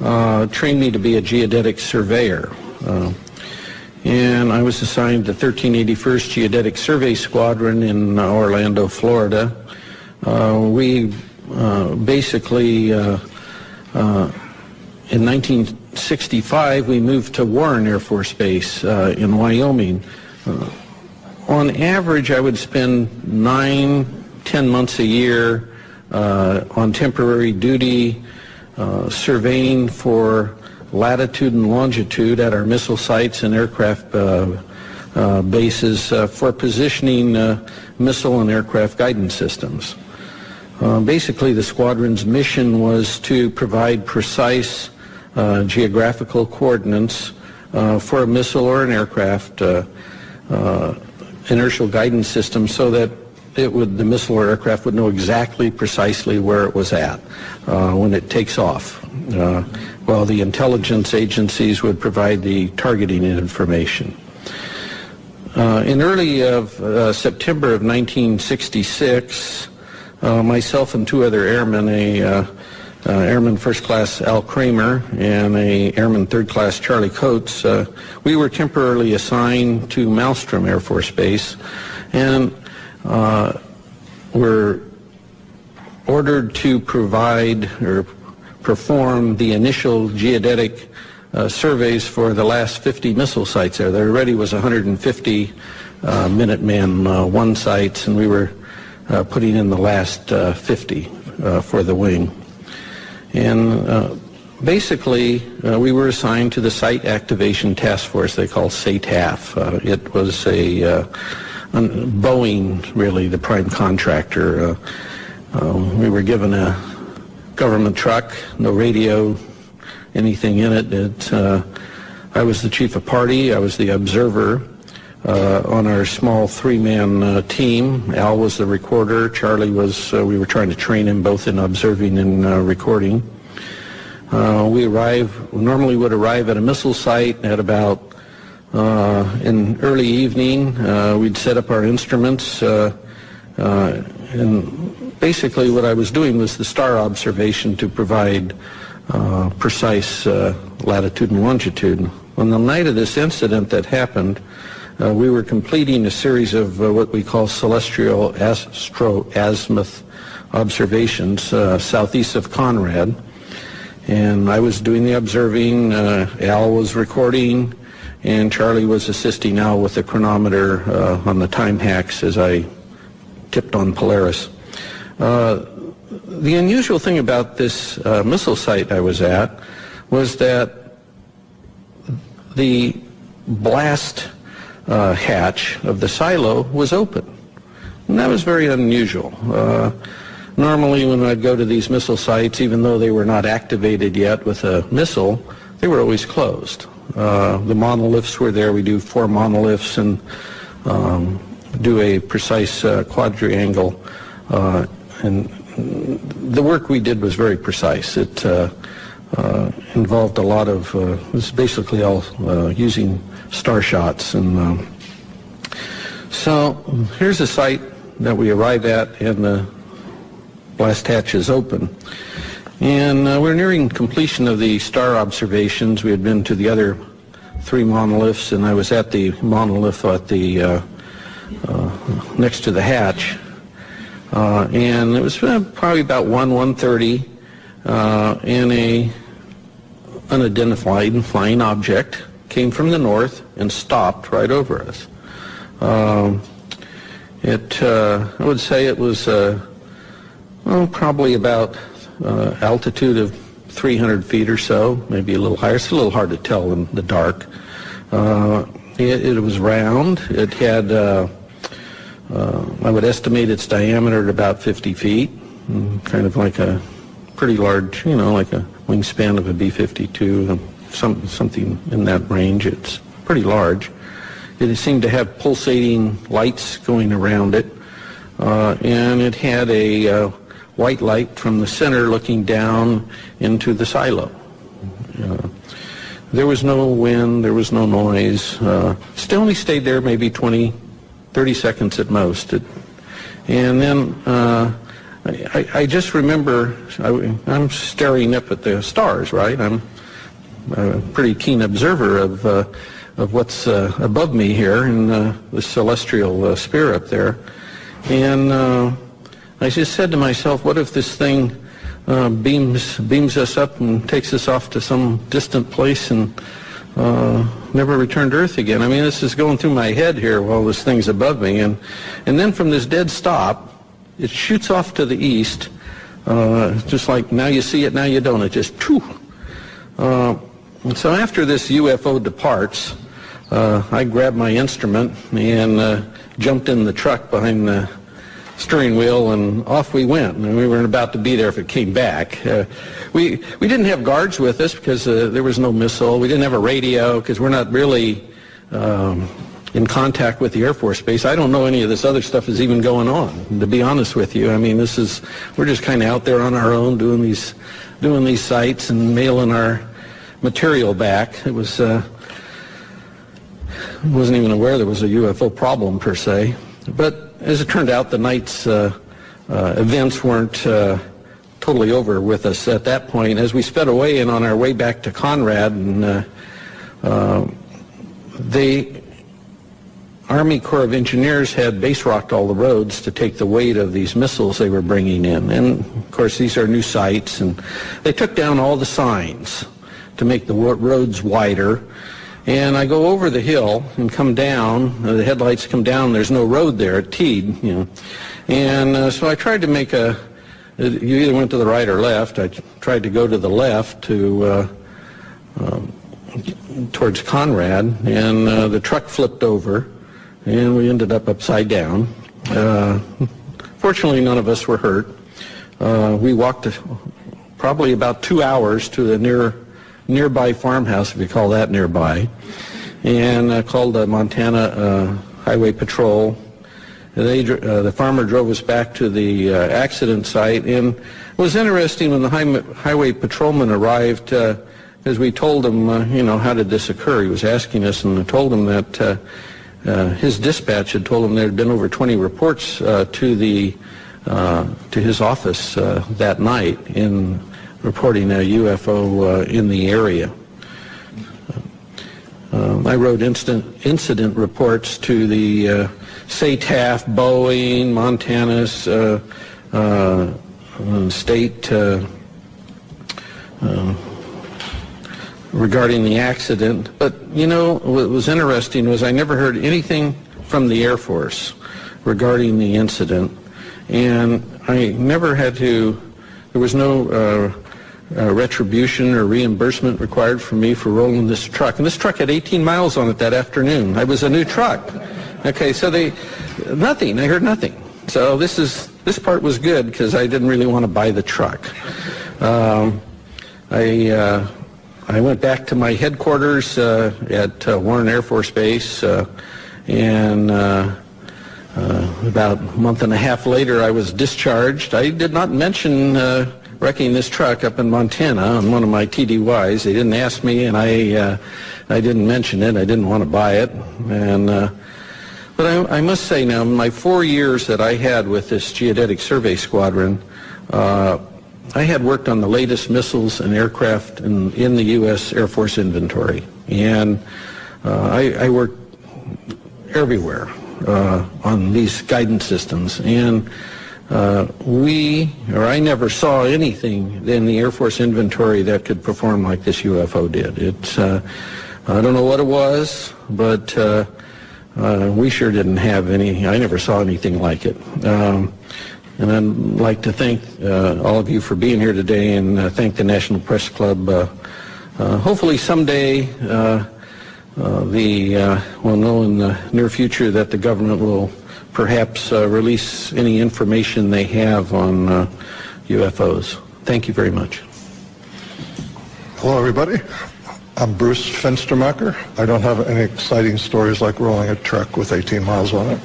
uh, trained me to be a geodetic surveyor. Uh, and I was assigned to 1381st Geodetic Survey Squadron in Orlando, Florida. Uh, we uh, basically, uh, uh, in 1965, we moved to Warren Air Force Base uh, in Wyoming. on average, I would spend nine, ten months a year on temporary duty, surveying for latitude and longitude at our missile sites and aircraft uh, uh, bases uh, for positioning uh, missile and aircraft guidance systems. Uh, basically, the squadron's mission was to provide precise uh, geographical coordinates for a missile or an aircraft inertial guidance system so that it would, the missile or aircraft would know exactly precisely where it was at when it takes off while the intelligence agencies would provide the targeting information. Uh, in early of uh, September of 1966, uh, myself and two other airmen, a uh, uh, Airman First Class Al Kramer and a Airman Third Class Charlie Coates, uh, we were temporarily assigned to Malmstrom Air Force Base and were ordered to provide or perform the initial geodetic uh, surveys for the last 50 missile sites there. There already was 150 uh, Minuteman uh, one sites, and we were uh, putting in the last uh, 50 uh, for the wing. And basically, we were assigned to the Site Activation Task Force they call SATAF. it was a Boeing, really, the prime contractor. we were given a government truck, no radio, anything in it. it uh, I was the chief of party. I was the observer uh, on our small three-man uh, team. Al was the recorder. Charlie was, uh, we were trying to train him both in observing and uh, recording. Uh, we arrive, normally would arrive at a missile site at about in early evening. we'd set up our instruments and basically what I was doing was the star observation to provide uh, precise uh, latitude and longitude. On the night of this incident that happened, uh, we were completing a series of uh, what we call celestial astro-azimuth observations uh, southeast of Conrad. And I was doing the observing, uh, Al was recording, and Charlie was assisting now with the chronometer on the time hacks as I tipped on Polaris. Uh, the unusual thing about this uh, missile site I was at was that the blast uh, hatch of the silo was open. And that was very unusual. Uh, normally when I'd go to these missile sites, even though they were not activated yet with a missile, they were always closed. Uh, the monoliths were there. We do four monoliths and um, do a precise uh, quadrangle uh, and the work we did was very precise. It uh, uh, involved a lot of, it was basically all using star shots. And um, so here's a site that we arrive at and the blast hatch is open. And uh, we're nearing completion of the star observations. We had been to the other three monoliths and I was at the monolith at the, uh, next to the hatch. Uh, and it was uh, probably about 1, 1.30, uh, and a unidentified flying object came from the north and stopped right over us. Um, it, uh, I would say it was uh, well, probably about uh, altitude of 300 feet or so, maybe a little higher. It's a little hard to tell in the dark. Uh, it, it, was round. It had, uh, uh, I would estimate its diameter at about 50 feet, mm, kind of like a pretty large, you know, like a wingspan of a B-52, some, something in that range. It's pretty large. It seemed to have pulsating lights going around it, uh, and it had a uh, white light from the center looking down into the silo. Uh, there was no wind, there was no noise. Uh, still only stayed there maybe 20, 30 seconds at most. It, and then uh, I, I, just remember I, am staring up at the stars, right? I'm a pretty keen observer of, uh, of what's uh, above me here in uh, the celestial sphere up there. And I just said to myself, what if this thing uh, beams beams us up and takes us off to some distant place and uh, never return to Earth again? I mean, this is going through my head here while this thing's above me, and and then from this dead stop, it shoots off to the east, uh, just like now you see it, now you don't. It just phew. Uh, so after this UFO departs, uh, I grabbed my instrument and uh, jumped in the truck behind the steering wheel, and off we went. And we weren't about to be there if it came back. Uh, we, we didn't have guards with us because uh, there was no missile. We didn't have a radio because we're not really um, in contact with the Air Force Base. I don't know any of this other stuff is even going on, to be honest with you. I mean, this is, we're just kind of out there on our own doing these, doing these sites and mailing our material back. It was, uh, wasn't even aware there was a UFO problem per se. But as it turned out, the night's uh, uh, events weren't uh, totally over with us at that point. As we sped away and on our way back to Conrad, and the Army Corps of Engineers had base rocked all the roads to take the weight of these missiles they were bringing in. And of course, these are new sites, and they took down all the signs to make the roads wider and I go over the hill and come down. Uh, the headlights come down. There's no road there at Teed, you know. And uh, so I tried to make a. Uh, you either went to the right or left. I tried to go to the left to uh, um, towards Conrad, and uh, the truck flipped over, and we ended up upside down. Uh, fortunately, none of us were hurt. we walked probably about two hours to the near nearby farmhouse, if you call that nearby, and uh, called the Montana uh, Highway Patrol. They, uh, the farmer drove us back to the uh, accident site, and it was interesting when the high, highway patrolman arrived, uh, as we told him, uh, you know, how did this occur? He was asking us, and I told him that his dispatch had told him there had been over 20 reports to the to his office that night in reporting a UFO uh, in the area. Um, I wrote instant incident reports to the uh, SATAF, Boeing, Montana's uh, uh, uh state uh, regarding the accident. But, you know, what was interesting was I never heard anything from the Air Force regarding the incident. And I never had to, there was no uh, retribution or reimbursement required from me for rolling this truck. And this truck had 18 miles on it that afternoon. It was a new truck. Okay, so they, nothing. I heard nothing. So this is this part was good because I didn't really want to buy the truck. Um, I uh, I went back to my headquarters uh, at uh, Warren Air Force Base, uh, and uh, about a month and a half later, I was discharged. I did not mention wrecking this truck up in Montana on one of my TDYs. They didn't ask me, and I, uh, I didn't mention it. I didn't want to buy it. And, uh, but I, I, must say now, my four years that I had with this Geodetic Survey Squadron, uh, I had worked on the latest missiles and aircraft in, in the U.S. Air Force inventory. And uh, I, I, worked everywhere uh, on these guidance systems. And uh, we, or I never saw anything in the Air Force inventory that could perform like this UFO did. It's, uh, I don't know what it was, but uh, uh, we sure didn't have any. I never saw anything like it. Um, and I'd like to thank uh, all of you for being here today and uh, thank the National Press Club. Hopefully someday the, we'll know in the near future that the government will perhaps uh, release any information they have on uh, UFOs. Thank you very much. Hello, everybody. I'm Bruce Fenstermacher. I don't have any exciting stories like rolling a truck with 18 miles on it.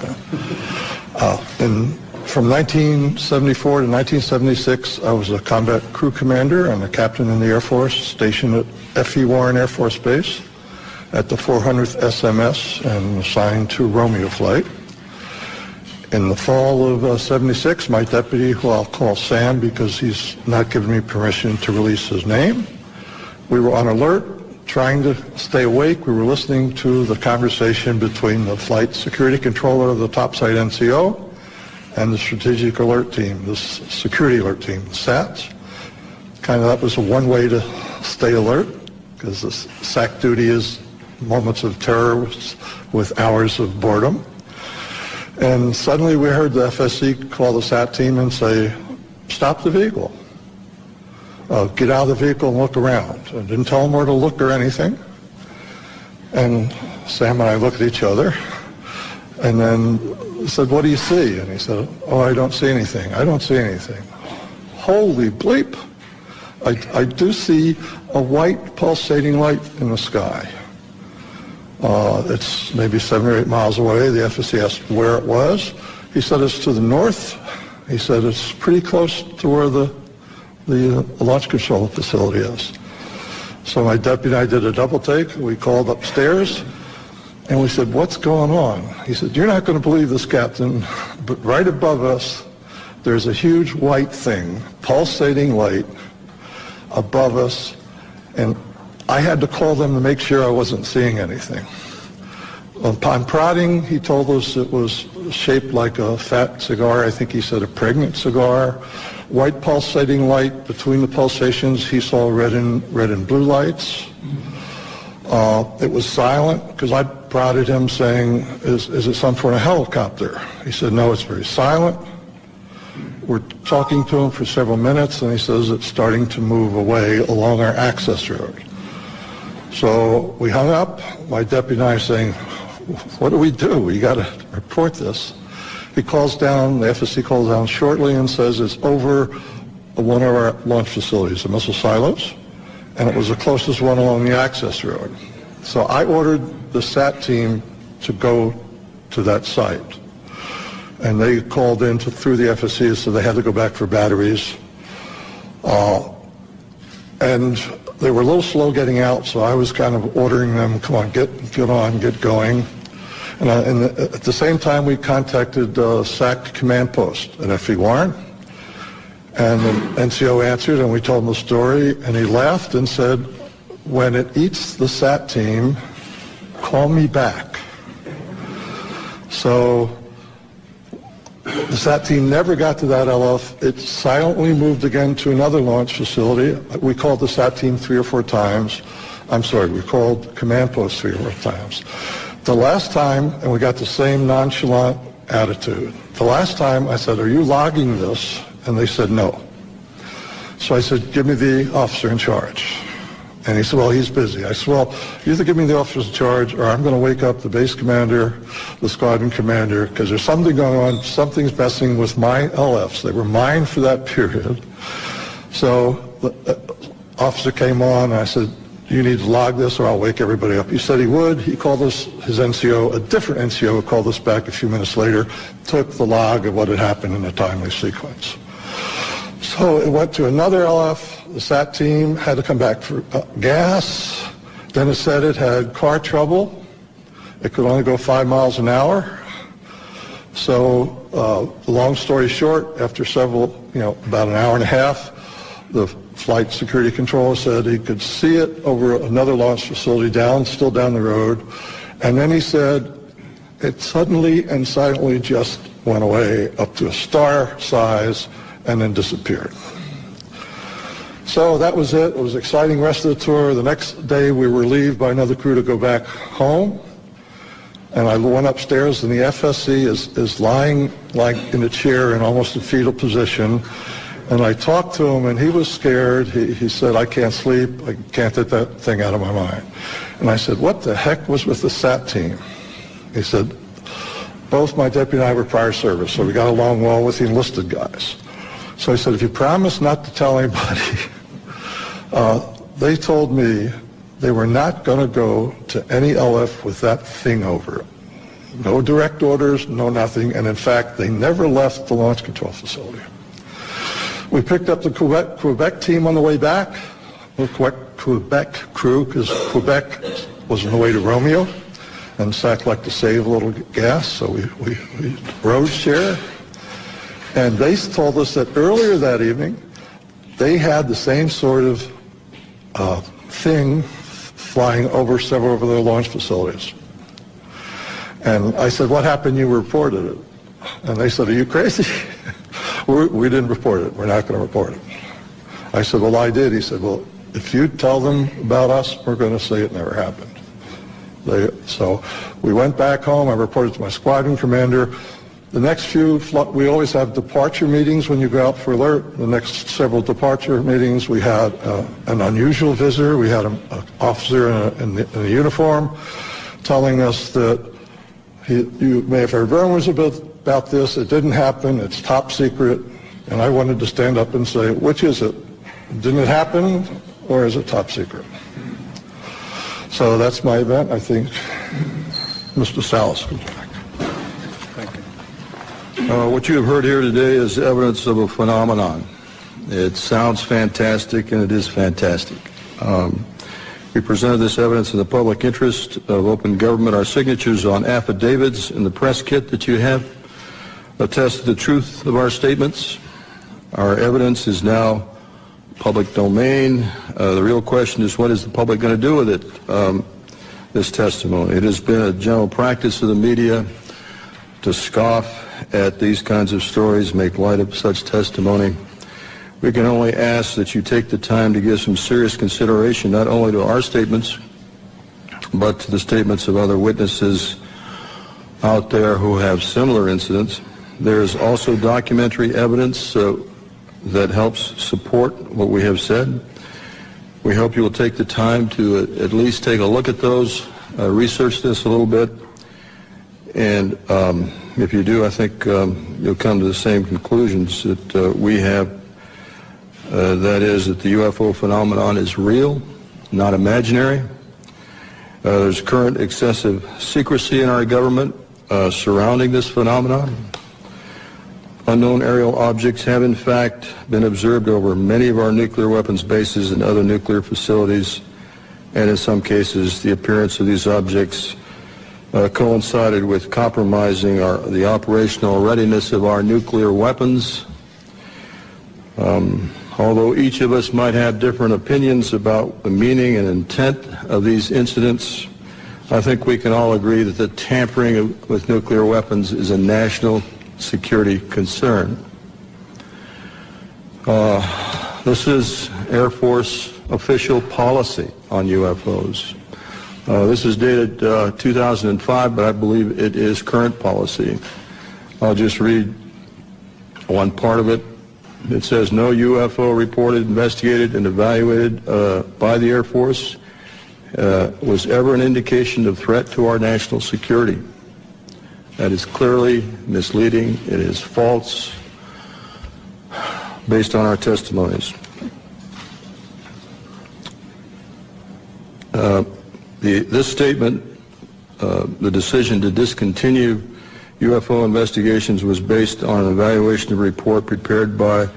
Uh, in, from 1974 to 1976, I was a combat crew commander and a captain in the Air Force stationed at F.E. Warren Air Force Base at the 400th SMS and assigned to Romeo Flight. In the fall of uh, 76, my deputy, who I'll call Sam because he's not given me permission to release his name, we were on alert, trying to stay awake. We were listening to the conversation between the flight security controller of the topside NCO and the strategic alert team, the security alert team, the SATs. Kind of that was one way to stay alert because the SAC duty is moments of terror with hours of boredom. And suddenly we heard the FSC call the SAT team and say, stop the vehicle uh, get out of the vehicle and look around. I didn't tell him where to look or anything. And Sam and I looked at each other and then said, what do you see? And he said, oh, I don't see anything. I don't see anything. Holy bleep. I, I do see a white pulsating light in the sky. Uh, it's maybe seven or eight miles away. The FSC asked where it was. He said it's to the north. He said it's pretty close to where the the uh, launch control facility is. So my deputy and I did a double take. We called upstairs and we said, what's going on? He said, you're not going to believe this, Captain, but right above us, there's a huge white thing, pulsating light above us. And I had to call them to make sure I wasn't seeing anything. Upon prodding, he told us it was shaped like a fat cigar. I think he said a pregnant cigar. White pulsating light. Between the pulsations, he saw red and, red and blue lights. Uh, it was silent because I prodded him saying, is, is it some sort of helicopter? He said, no, it's very silent. We're talking to him for several minutes and he says it's starting to move away along our access road. So we hung up. My deputy and I saying, what do we do? We got to report this. He calls down, the FSC calls down shortly and says it's over one of our launch facilities, the missile silos, and it was the closest one along the access road. So I ordered the SAT team to go to that site. And they called in to, through the FSC, so they had to go back for batteries. Uh, and they were a little slow getting out, so I was kind of ordering them, come on, get, get on, get going. And, I, and at the same time, we contacted uh, SAC Command Post at F.E. Warren. And the NCO answered, and we told him the story, and he laughed and said, when it eats the SAT team, call me back. So the SAT team never got to that LF. It silently moved again to another launch facility. We called the SAT team three or four times. I'm sorry, we called command post three or four times. The last time, and we got the same nonchalant attitude. The last time I said, are you logging this? And they said, no. So I said, give me the officer in charge. And he said, well, he's busy. I said, well, either give me the officer in charge or I'm going to wake up the base commander, the squadron commander, because there's something going on. Something's messing with my LFs. They were mine for that period. So the uh, officer came on and I said, you need to log this or I'll wake everybody up. He said he would. He called us, his NCO, a different NCO called us back a few minutes later, took the log of what had happened in a timely sequence. So it went to another LF. The SAT team had to come back for uh, gas. Then said it had car trouble. It could only go five miles an hour. So, uh, long story short, after several, you know, about an hour and a half, the flight security controller said he could see it over another launch facility down, still down the road. And then he said it suddenly and silently just went away up to a star size and then disappeared. So that was it. It was exciting rest of the tour. The next day we were relieved by another crew to go back home. And I went upstairs and the FSC is, is lying like in a chair in almost a fetal position. And I talked to him and he was scared. He, he said, I can't sleep. I can't get that thing out of my mind. And I said, what the heck was with the SAT team? He said, both my deputy and I were prior service, so we got along well with the enlisted guys. So I said, if you promise not to tell anybody, uh, they told me they were not going to go to any LF with that thing over. No direct orders, no nothing, and in fact, they never left the launch control facility. We picked up the Quebec, Quebec team on the way back, the Quebec, Quebec crew, because Quebec was on the way to Romeo, and SAC liked to save a little gas, so we, we, we rode share. And they told us that earlier that evening, they had the same sort of uh, thing flying over several of their launch facilities. And I said, what happened? You reported it. And they said, are you crazy? we, didn't report it. We're not going to report it. I said, well, I did. He said, well, if you tell them about us, we're going to say it never happened. They, so we went back home. I reported to my squadron commander. The next few, we always have departure meetings when you go out for alert. The next several departure meetings, we had uh, an unusual visitor. We had an officer in a, in, the, in a, uniform telling us that he, you may have heard rumors about, about this. It didn't happen. It's top secret. And I wanted to stand up and say, which is it? Didn't it happen or is it top secret? So that's my event. I think Mr. Salas comes back. Thank you. Uh, what you have heard here today is evidence of a phenomenon. It sounds fantastic, and it is fantastic. Um, we presented this evidence in the public interest of open government. Our signatures on affidavits in the press kit that you have attest to the truth of our statements. Our evidence is now public domain. Uh, the real question is what is the public going to do with it, um, this testimony? It has been a general practice of the media to scoff at these kinds of stories, make light of such testimony. We can only ask that you take the time to give some serious consideration not only to our statements, but to the statements of other witnesses out there who have similar incidents. There is also documentary evidence uh, that helps support what we have said. We hope you will take the time to uh, at least take a look at those, uh, research this a little bit, and um, if you do, I think um, you'll come to the same conclusions that uh, we have. Uh, that is that the UFO phenomenon is real, not imaginary. Uh, there's current excessive secrecy in our government uh, surrounding this phenomenon. Unknown aerial objects have in fact been observed over many of our nuclear weapons bases and other nuclear facilities, and in some cases the appearance of these objects uh, coincided with compromising our, the operational readiness of our nuclear weapons. Um, although each of us might have different opinions about the meaning and intent of these incidents, I think we can all agree that the tampering of, with nuclear weapons is a national security concern. Uh, this is Air Force official policy on UFOs. Uh, this is dated uh, 2005, but I believe it is current policy. I'll just read one part of it. It says, no UFO reported, investigated, and evaluated uh, by the Air Force uh, was ever an indication of threat to our national security. That is clearly misleading. It is false based on our testimonies. The, this statement, uh, the decision to discontinue UFO investigations was based on an evaluation of a report prepared by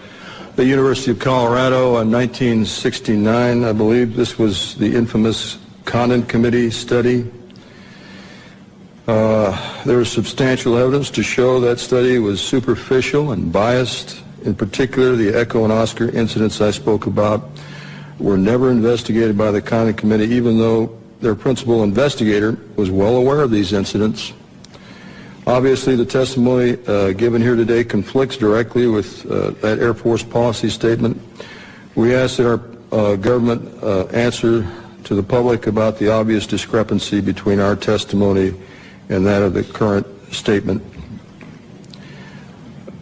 the University of Colorado in 1969. I believe this was the infamous Condon Committee study uh, there is substantial evidence to show that study was superficial and biased. In particular, the Echo and Oscar incidents I spoke about were never investigated by the Condon Committee, even though their principal investigator was well aware of these incidents. Obviously, the testimony uh, given here today conflicts directly with uh, that Air Force policy statement. We ask that our uh, government uh, answer to the public about the obvious discrepancy between our testimony and that of the current statement.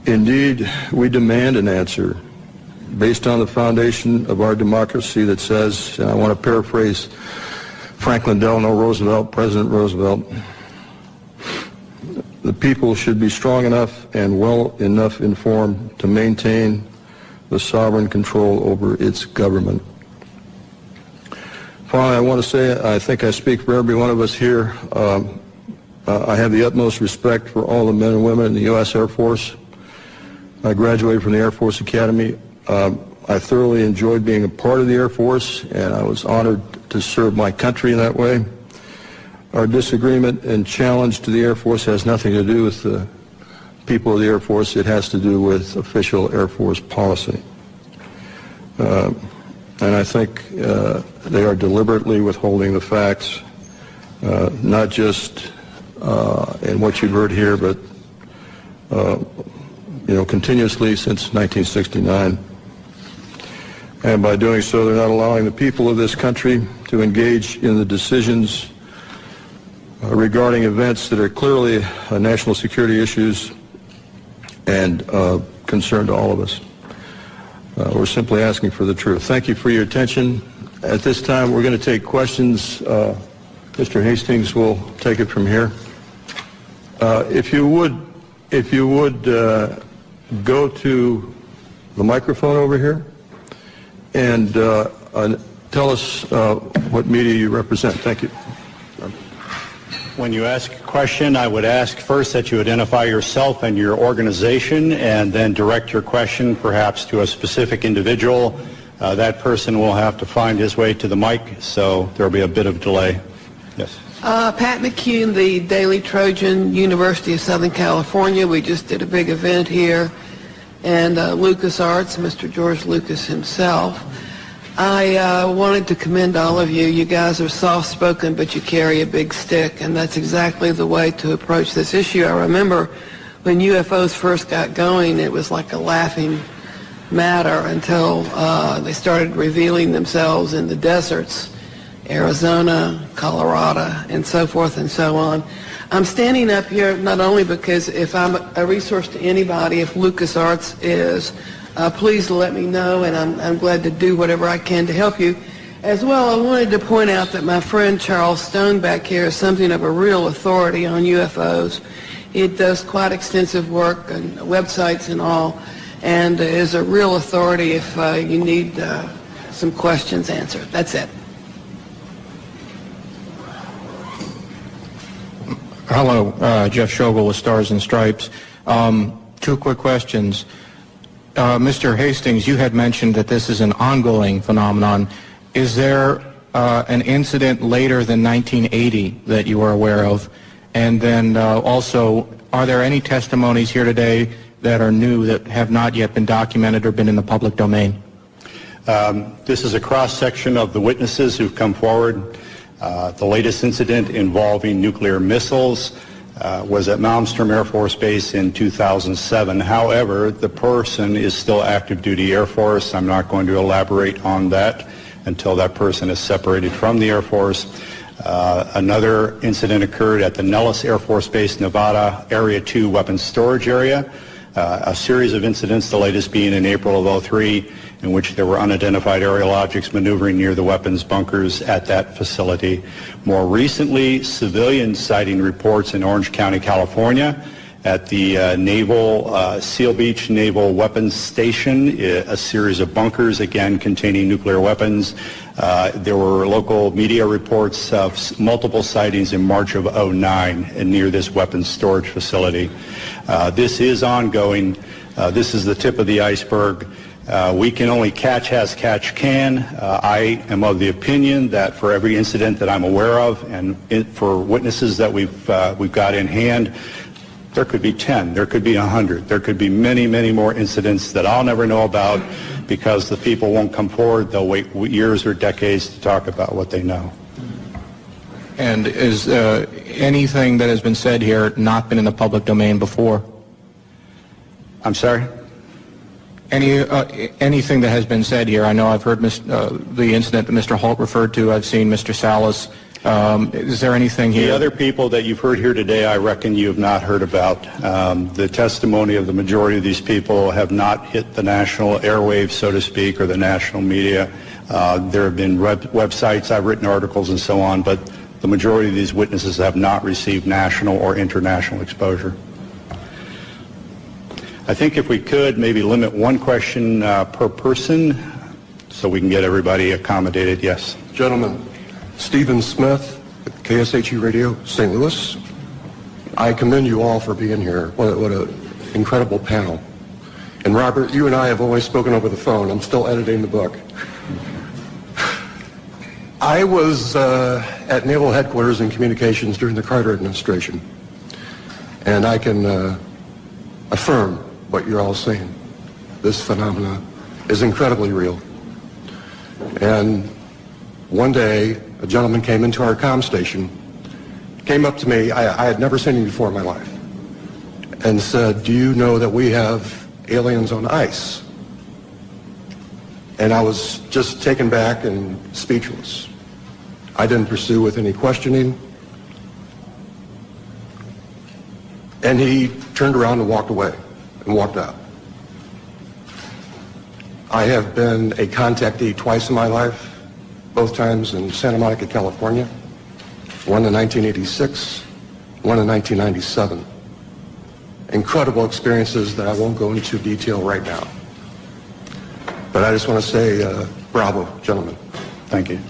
Indeed, we demand an answer based on the foundation of our democracy that says, and I want to paraphrase Franklin Delano Roosevelt, President Roosevelt, the people should be strong enough and well enough informed to maintain the sovereign control over its government. Finally, I want to say, I think I speak for every one of us here, um, uh, I have the utmost respect for all the men and women in the U.S. Air Force. I graduated from the Air Force Academy. Um, I thoroughly enjoyed being a part of the Air Force, and I was honored to serve my country in that way. Our disagreement and challenge to the Air Force has nothing to do with the people of the Air Force. It has to do with official Air Force policy. Uh, and I think uh, they are deliberately withholding the facts, uh, not just uh, in what you've heard here, but uh, you know, continuously since 1969. And by doing so, they're not allowing the people of this country to engage in the decisions uh, regarding events that are clearly uh, national security issues and uh, concern to all of us. Uh, we're simply asking for the truth. Thank you for your attention. At this time, we're going to take questions. Mr. Hastings will take it from here. If you would, if you would go to the microphone over here and uh, uh, tell us uh, what media you represent. Thank you. When you ask a question, I would ask first that you identify yourself and your organization and then direct your question perhaps to a specific individual. Uh, that person will have to find his way to the mic, so there will be a bit of delay. Yes. Uh, Pat McCune, the Daily Trojan, University of Southern California. We just did a big event here. And uh, LucasArts, Mr. George Lucas himself. I uh, wanted to commend all of you. You guys are soft-spoken, but you carry a big stick, and that's exactly the way to approach this issue. I remember when UFOs first got going, it was like a laughing matter until uh, they started revealing themselves in the deserts, Arizona, Colorado, and so forth and so on. I'm standing up here not only because if I'm a resource to anybody, if LucasArts is, uh, please let me know, and I'm, I'm glad to do whatever I can to help you. As well, I wanted to point out that my friend Charles Stone back here is something of a real authority on UFOs. He does quite extensive work on websites and all, and is a real authority if uh, you need uh, some questions answered. That's it. Hello, uh, Jeff Schogol with Stars and Stripes. Um, two quick questions. Uh, Mr. Hastings, you had mentioned that this is an ongoing phenomenon. Is there uh, an incident later than 1980 that you are aware of? And then uh, also, are there any testimonies here today that are new that have not yet been documented or been in the public domain? Um, this is a cross-section of the witnesses who've come forward. Uh, the latest incident involving nuclear missiles uh, was at Malmstrom Air Force Base in 2007. However, the person is still active duty Air Force. I'm not going to elaborate on that until that person is separated from the Air Force. Uh, another incident occurred at the Nellis Air Force Base, Nevada, Area 2 weapons storage area. Uh, a series of incidents, the latest being in April of 03, in which there were unidentified aerial objects maneuvering near the weapons bunkers at that facility. More recently, civilian sighting reports in Orange County, California, at the uh, Naval uh, Seal Beach Naval Weapons Station, a series of bunkers, again containing nuclear weapons. Uh, there were local media reports of multiple sightings in March of 09 near this weapons storage facility. Uh, this is ongoing. Uh, this is the tip of the iceberg. Uh, we can only catch as catch can. Uh, I am of the opinion that for every incident that I'm aware of and in, for witnesses that we've, uh, we've got in hand, there could be 10, there could be 100, there could be many, many more incidents that I'll never know about because the people won't come forward. They'll wait years or decades to talk about what they know. And is uh, anything that has been said here not been in the public domain before? I'm sorry? Any, uh, anything that has been said here, I know I've heard mis- uh, the incident that Mr. Halt referred to, I've seen Mr. Salas. Um, is there anything here? The other people that you've heard here today, I reckon you have not heard about. Um, the testimony of the majority of these people have not hit the national airwaves, so to speak, or the national media. Uh, there have been web- websites, I've written articles and so on, but the majority of these witnesses have not received national or international exposure. I think if we could, maybe limit one question uh, per person so we can get everybody accommodated. Yes. Gentlemen, Stephen Smith, KSHE Radio, St. Louis. I commend you all for being here. What, what an incredible panel. And Robert, you and I have always spoken over the phone. I'm still editing the book. I was uh, at Naval Headquarters in Communications during the Carter administration. And I can uh, affirm what you're all seeing. This phenomena is incredibly real. And one day, a gentleman came into our comm station, came up to me, I, I had never seen him before in my life, and said, do you know that we have aliens on ice? And I was just taken back and speechless. I didn't pursue with any questioning. And he turned around and walked away out. I have been a contactee twice in my life, both times in Santa Monica, California, one in 1986, one in 1997. Incredible experiences that I won't go into detail right now. But I just want to say uh, bravo, gentlemen. Thank you.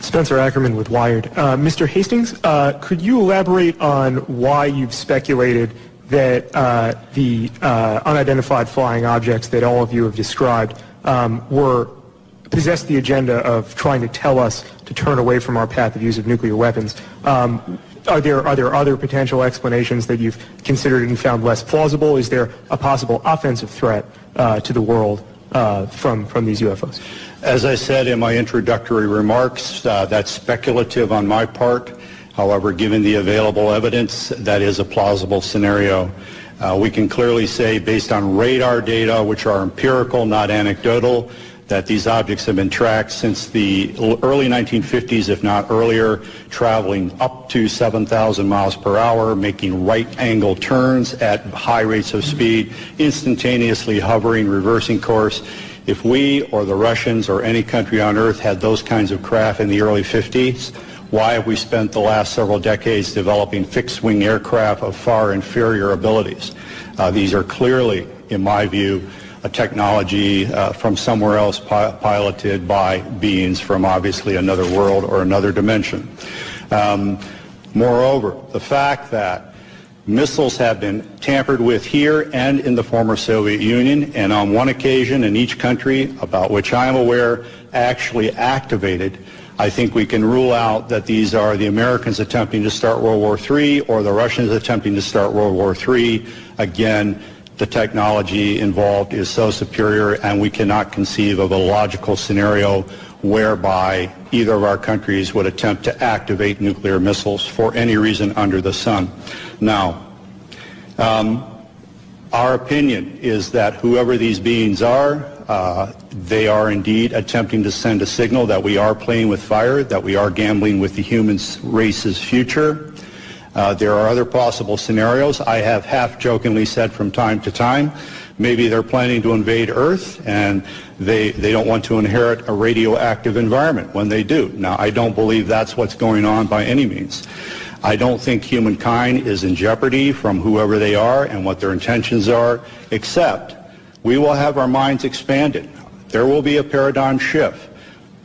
Spencer Ackerman with Wired. Uh, Mr. Hastings, uh, could you elaborate on why you've speculated that uh, the uh, unidentified flying objects that all of you have described um, were possessed the agenda of trying to tell us to turn away from our path of use of nuclear weapons? Um, are there are there other potential explanations that you've considered and found less plausible? Is there a possible offensive threat uh, to the world uh, from from these UFOs? As I said in my introductory remarks, uh, that's speculative on my part. However, given the available evidence, that is a plausible scenario. Uh, we can clearly say, based on radar data, which are empirical, not anecdotal, that these objects have been tracked since the early 1950s, if not earlier, traveling up to 7,000 miles per hour, making right-angle turns at high rates of speed, instantaneously hovering, reversing course. If we or the Russians or any country on earth had those kinds of craft in the early 50s, why have we spent the last several decades developing fixed-wing aircraft of far inferior abilities? Uh, these are clearly, in my view, a technology uh, from somewhere else pi piloted by beings from obviously another world or another dimension. Um, moreover, the fact that Missiles have been tampered with here and in the former Soviet Union, and on one occasion in each country, about which I am aware, actually activated. I think we can rule out that these are the Americans attempting to start World War III or the Russians attempting to start World War III. Again, the technology involved is so superior, and we cannot conceive of a logical scenario whereby either of our countries would attempt to activate nuclear missiles for any reason under the sun. Now, um, our opinion is that whoever these beings are, uh, they are indeed attempting to send a signal that we are playing with fire, that we are gambling with the human race's future. Uh, there are other possible scenarios. I have half jokingly said from time to time, maybe they're planning to invade Earth and they, they don't want to inherit a radioactive environment when they do. Now, I don't believe that's what's going on by any means. I don't think humankind is in jeopardy from whoever they are and what their intentions are, except we will have our minds expanded. There will be a paradigm shift.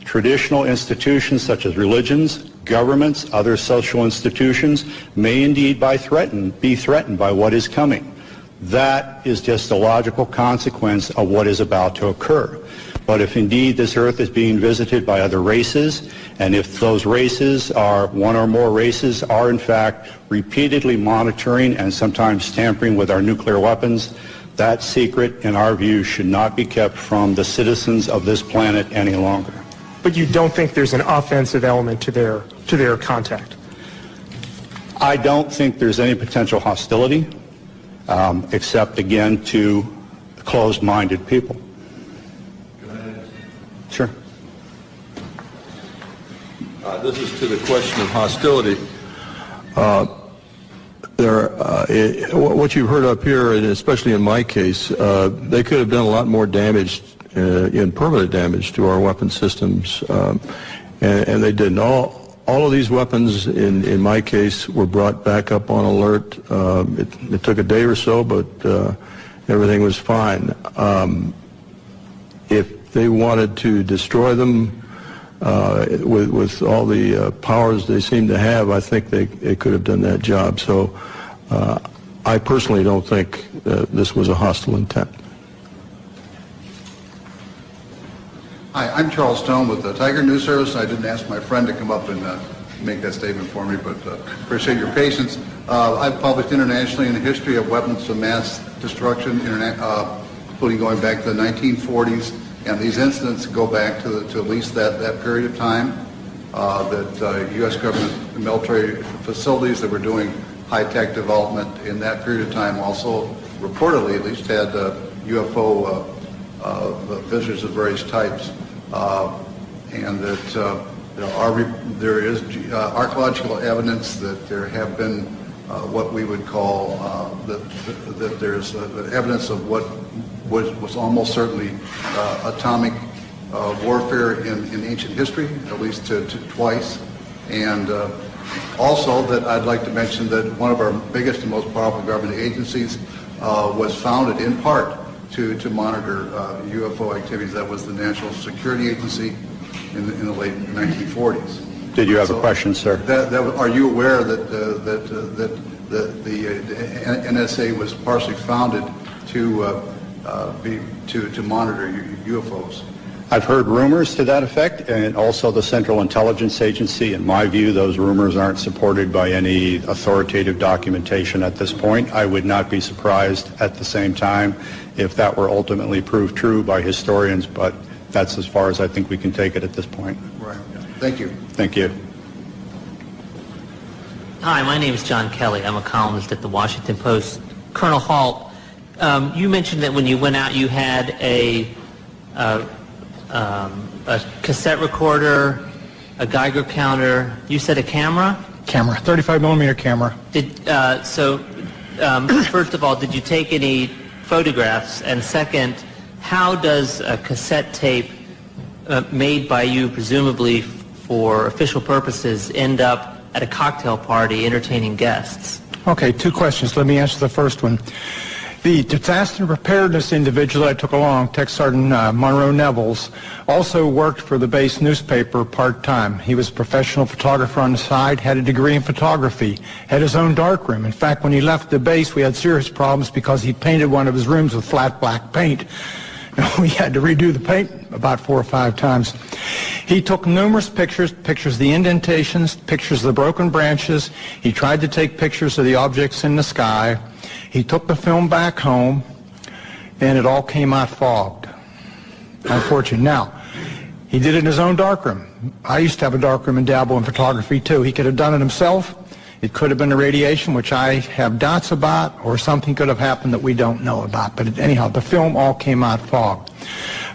Traditional institutions such as religions, governments, other social institutions may indeed by threatened, be threatened by what is coming. That is just a logical consequence of what is about to occur. But if indeed this earth is being visited by other races, and if those races are, one or more races, are in fact repeatedly monitoring and sometimes tampering with our nuclear weapons, that secret, in our view, should not be kept from the citizens of this planet any longer. But you don't think there's an offensive element to their, to their contact? I don't think there's any potential hostility. Um, except again to closed-minded people. Sure. Uh, this is to the question of hostility. Uh, there, uh, it, what you've heard up here, and especially in my case, uh, they could have done a lot more damage, uh, in permanent damage to our weapon systems, um, and, and, they didn't. All, all of these weapons, in, in my case, were brought back up on alert. Um, it, it, took a day or so, but uh, everything was fine. Um, if they wanted to destroy them, uh, with, with all the uh, powers they seem to have, I think they, they could have done that job. So uh, I personally don't think this was a hostile intent. Hi, I'm Charles Stone with the Tiger News Service. I didn't ask my friend to come up and uh, make that statement for me, but uh, appreciate your patience. Uh, I've published internationally in the history of weapons of mass destruction, including going back to the 1940s and these incidents go back to, the, to at least that, that period of time uh, that uh, U.S. government military facilities that were doing high-tech development in that period of time also reportedly at least had UFO uh, uh, visitors of various types. Uh, and that there, are, there is archaeological evidence that there have been what we would call that, that there's evidence of what was, was almost certainly uh, atomic uh, warfare in, in ancient history, at least to, to twice. And uh, also that I'd like to mention that one of our biggest and most powerful government agencies uh, was founded in part to, to monitor UFO uh, activities. That was the National Security Agency in the, in the late 1940s. Did you have so a question, sir? That, that, are you aware that, uh, that, that the, the, NSA was partially founded to uh, be, to, to monitor UFOs. I've heard rumors to that effect, and also the Central Intelligence Agency. In my view, those rumors aren't supported by any authoritative documentation at this point. I would not be surprised at the same time if that were ultimately proved true by historians, but that's as far as I think we can take it at this point. Right. Thank you. Thank you. Hi, my name is John Kelly. I'm a columnist at the Washington Post. Colonel Halt, um, you mentioned that when you went out, you had a, uh, um, a cassette recorder, a Geiger counter. You said a camera. Camera, 35 millimeter camera. Did uh, so? Um, first of all, did you take any photographs? And second, how does a cassette tape uh, made by you, presumably for official purposes, end up at a cocktail party entertaining guests? Okay, two questions. Let me answer the first one. The disaster preparedness individual that I took along, Tech Sergeant uh, Monroe Nevels, also worked for the base newspaper part-time. He was a professional photographer on the side, had a degree in photography, had his own darkroom. In fact, when he left the base, we had serious problems because he painted one of his rooms with flat black paint. We had to redo the paint about four or five times. He took numerous pictures, pictures of the indentations, pictures of the broken branches. He tried to take pictures of the objects in the sky. He took the film back home, and it all came out fogged. Unfortunately. Now, he did it in his own darkroom. I used to have a darkroom and dabble in photography too. He could have done it himself. It could have been the radiation, which I have doubts about, or something could have happened that we don't know about. But anyhow, the film all came out fogged.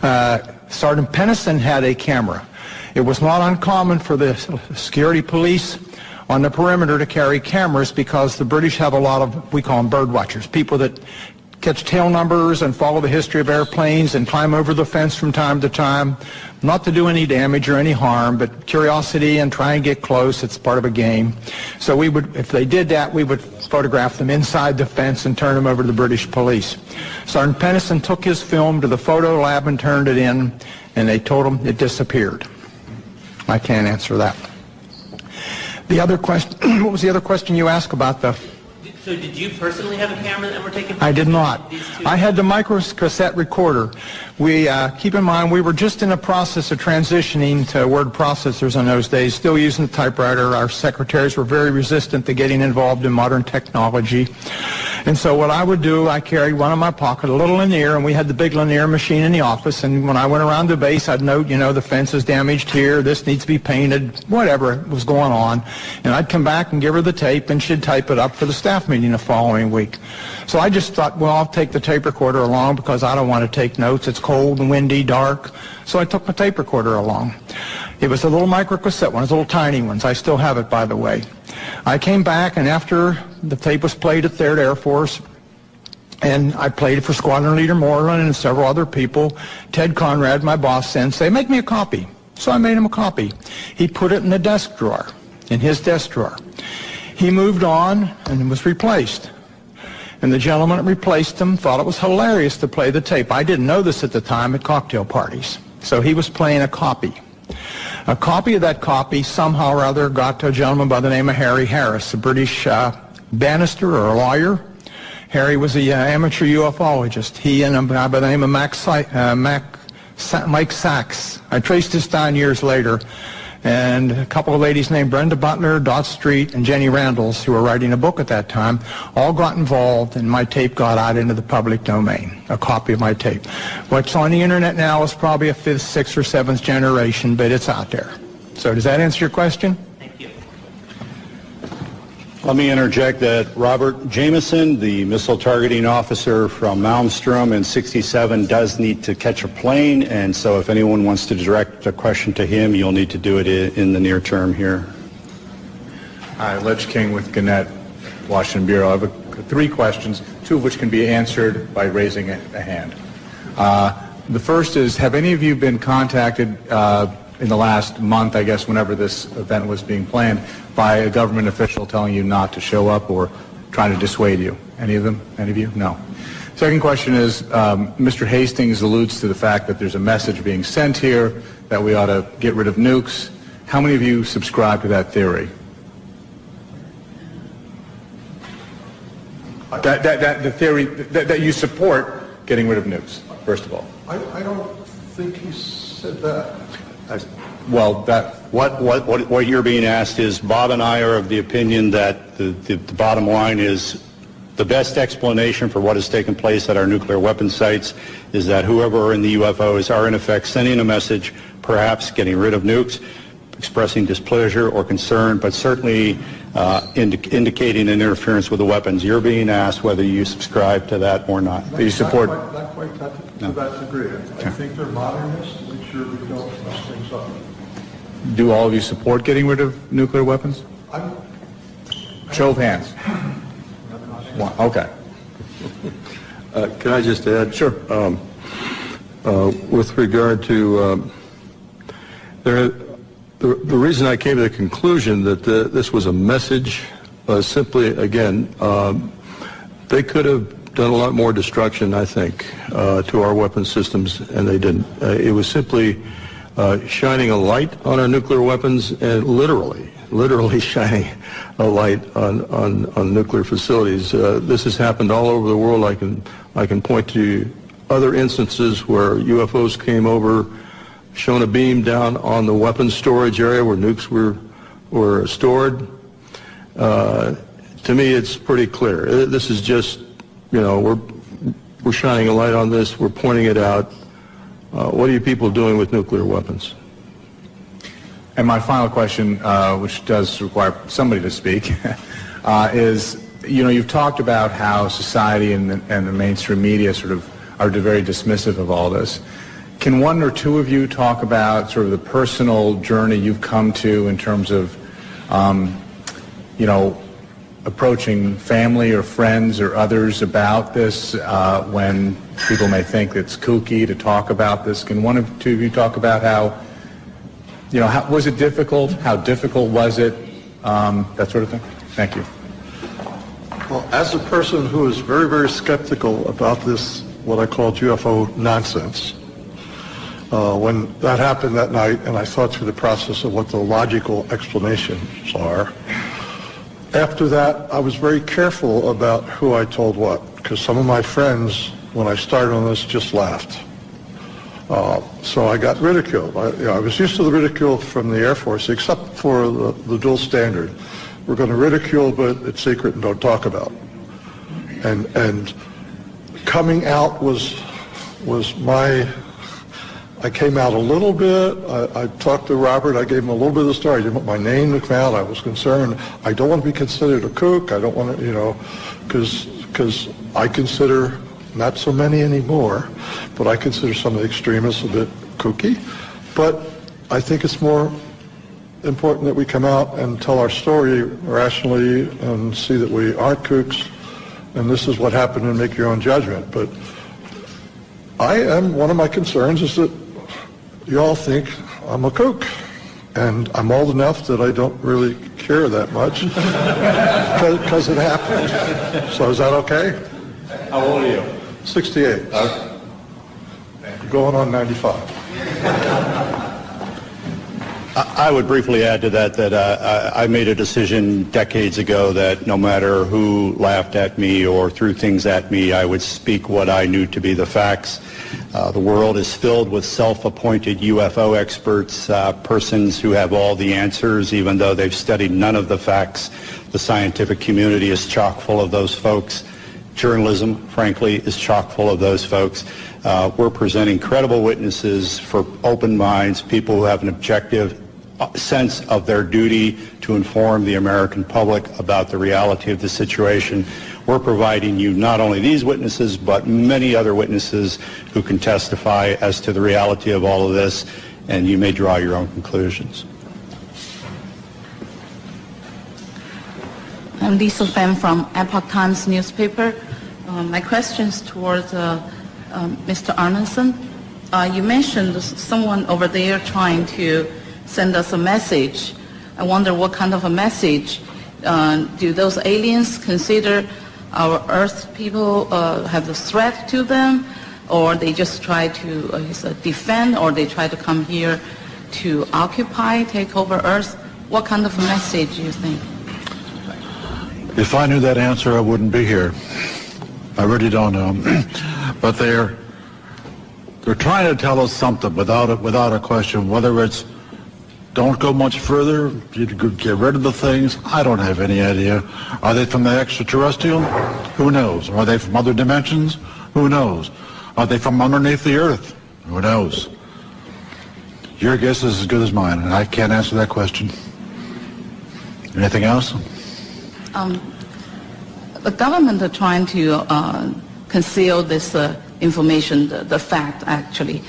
Uh, Sergeant Penniston had a camera. It was not uncommon for the security police on the perimeter to carry cameras because the British have a lot of, we call them bird watchers, people that catch tail numbers and follow the history of airplanes and climb over the fence from time to time, not to do any damage or any harm, but curiosity and try and get close. It's part of a game. So we would, if they did that, we would photograph them inside the fence and turn them over to the British police. Sergeant Penniston took his film to the photo lab and turned it in, and they told him it disappeared. I can't answer that. The other question, what was the other question you asked about the... So did you personally have a camera that were taking I did not. I had the micro cassette recorder. We, uh, keep in mind, we were just in the process of transitioning to word processors in those days, still using the typewriter. Our secretaries were very resistant to getting involved in modern technology. And so what I would do, I carried one in my pocket, a little Lanier, and we had the big Lanier machine in the office. And when I went around the base, I'd note, you know, the fence is damaged here, this needs to be painted, whatever was going on. And I'd come back and give her the tape, and she'd type it up for the staff meeting the following week. So I just thought, well, I'll take the tape recorder along because I don't want to take notes. It's cold and windy, dark. So I took my tape recorder along. It was a little micro cassette one, those little tiny ones. I still have it, by the way. I came back, and after the tape was played at Third Air Force, and I played it for Squadron Leader Moreland and several other people. Ted Conrad, my boss, said, say, make me a copy. So I made him a copy. He put it in the desk drawer, in his desk drawer. He moved on and was replaced. And the gentleman that replaced him thought it was hilarious to play the tape. I didn't know this at the time at cocktail parties. So he was playing a copy. A copy of that copy somehow or other got to a gentleman by the name of Harry Harris, a British uh, barrister or a lawyer. Harry was an uh, amateur ufologist. He and a guy by the name of Mac, uh, Mac, Sa Mike Sachs. I traced this down years later. And a couple of ladies named Brenda Butler, Dot Street, and Jenny Randles, who were writing a book at that time, all got involved, and my tape got out into the public domain, a copy of my tape. What's on the internet now is probably a fifth, sixth, or seventh generation, but it's out there. So does that answer your question? Let me interject that Robert Jamison, the missile targeting officer from Malmstrom in 67, does need to catch a plane, and so if anyone wants to direct a question to him, you'll need to do it in the near term here. Hi, Ledge King with Gannett, Washington Bureau. I have a, three questions, two of which can be answered by raising a, a hand. Uh, the first is, have any of you been contacted uh, in the last month, I guess, whenever this event was being planned, by a government official telling you not to show up or trying to dissuade you? Any of them? Any of you? No. Second question is, um, Mr. Hastings alludes to the fact that there's a message being sent here that we ought to get rid of nukes. How many of you subscribe to that theory? That, that, that the theory that, that you support getting rid of nukes, first of all. I, I don't think he said that. Well, that what, what, what, what you're being asked is Bob and I are of the opinion that the, the, the bottom line is the best explanation for what has taken place at our nuclear weapon sites is that whoever are in the UFOs are in effect sending a message, perhaps getting rid of nukes, expressing displeasure or concern, but certainly uh, indi indicating an interference with the weapons. You're being asked whether you subscribe to that or not. Do you support? Not quite, not quite that, to no. that degree. I think they're modernists. Make sure we don't mess things up. Do all of you support getting rid of nuclear weapons? I'm, Show of hands. One. Okay. Uh, can I just add? Sure. Um, uh, with regard to um, there, the, the reason I came to the conclusion that the, this was a message was simply, again, um, they could have done a lot more destruction, I think, uh, to our weapon systems, and they didn't. Uh, it was simply uh, shining a light on our nuclear weapons and literally, literally shining a light on, on, on nuclear facilities. Uh, this has happened all over the world. I can, I can point to other instances where UFOs came over, shone a beam down on the weapons storage area where nukes were, were stored. Uh, to me, it's pretty clear. Uh, this is just, you know, we're, we're shining a light on this. We're pointing it out. Uh, what are you people doing with nuclear weapons? And my final question, uh, which does require somebody to speak, uh, is, you know, you've talked about how society and the, and the mainstream media sort of are very dismissive of all this. Can one or two of you talk about sort of the personal journey you've come to in terms of, um, you know, approaching family or friends or others about this uh, when people may think it's kooky to talk about this. Can one or two of you talk about how, you know, how, was it difficult? How difficult was it? Um, that sort of thing. Thank you. Well, as a person who is very, very skeptical about this, what I call UFO nonsense, uh, when that happened that night and I thought through the process of what the logical explanations are, after that, I was very careful about who I told what, because some of my friends, when I started on this, just laughed. Uh, so I got ridiculed. I, you know, I, was used to the ridicule from the Air Force, except for the, the dual standard. We're going to ridicule, but it's secret and don't talk about. And, and coming out was, was my, I came out a little bit. I, I talked to Robert. I gave him a little bit of the story. I didn't want my name to come out. I was concerned. I don't want to be considered a kook. I don't want to, you know, because I consider not so many anymore, but I consider some of the extremists a bit kooky. But I think it's more important that we come out and tell our story rationally and see that we aren't kooks and this is what happened and make your own judgment. But I am, one of my concerns is that you all think I'm a kook. And I'm old enough that I don't really care that much because it happened. So is that okay? How old are you? 68. Going on 95. I would briefly add to that that uh, I I made a decision decades ago that no matter who laughed at me or threw things at me, I would speak what I knew to be the facts. Uh, the world is filled with self-appointed UFO experts, uh, persons who have all the answers, even though they've studied none of the facts. The scientific community is chock full of those folks. Journalism, frankly, is chock full of those folks. Uh, we're presenting credible witnesses for open minds, people who have an objective uh, sense of their duty to inform the American public about the reality of the situation. We're providing you not only these witnesses, but many other witnesses who can testify as to the reality of all of this, and you may draw your own conclusions. I'm Lisa Fan from Epoch Times newspaper. Uh, my question is towards uh, um, Mr. Arneson. Uh, you mentioned someone over there trying to send us a message. I wonder what kind of a message. Uh, do those aliens consider our Earth people uh, have a threat to them, or they just try to uh, defend, or they try to come here to occupy, take over Earth? What kind of a message do you think? If I knew that answer, I wouldn't be here. I really don't know. but they're they're trying to tell us something without a, without a question. Whether it's don't go much further, you get rid of the things. I don't have any idea. Are they from the extraterrestrial? Who knows? Are they from other dimensions? Who knows? Are they from underneath the earth? Who knows? Your guess is as good as mine, and I can't answer that question. Anything else? Um, the government are trying to uh, conceal this uh, information, the, the fact actually,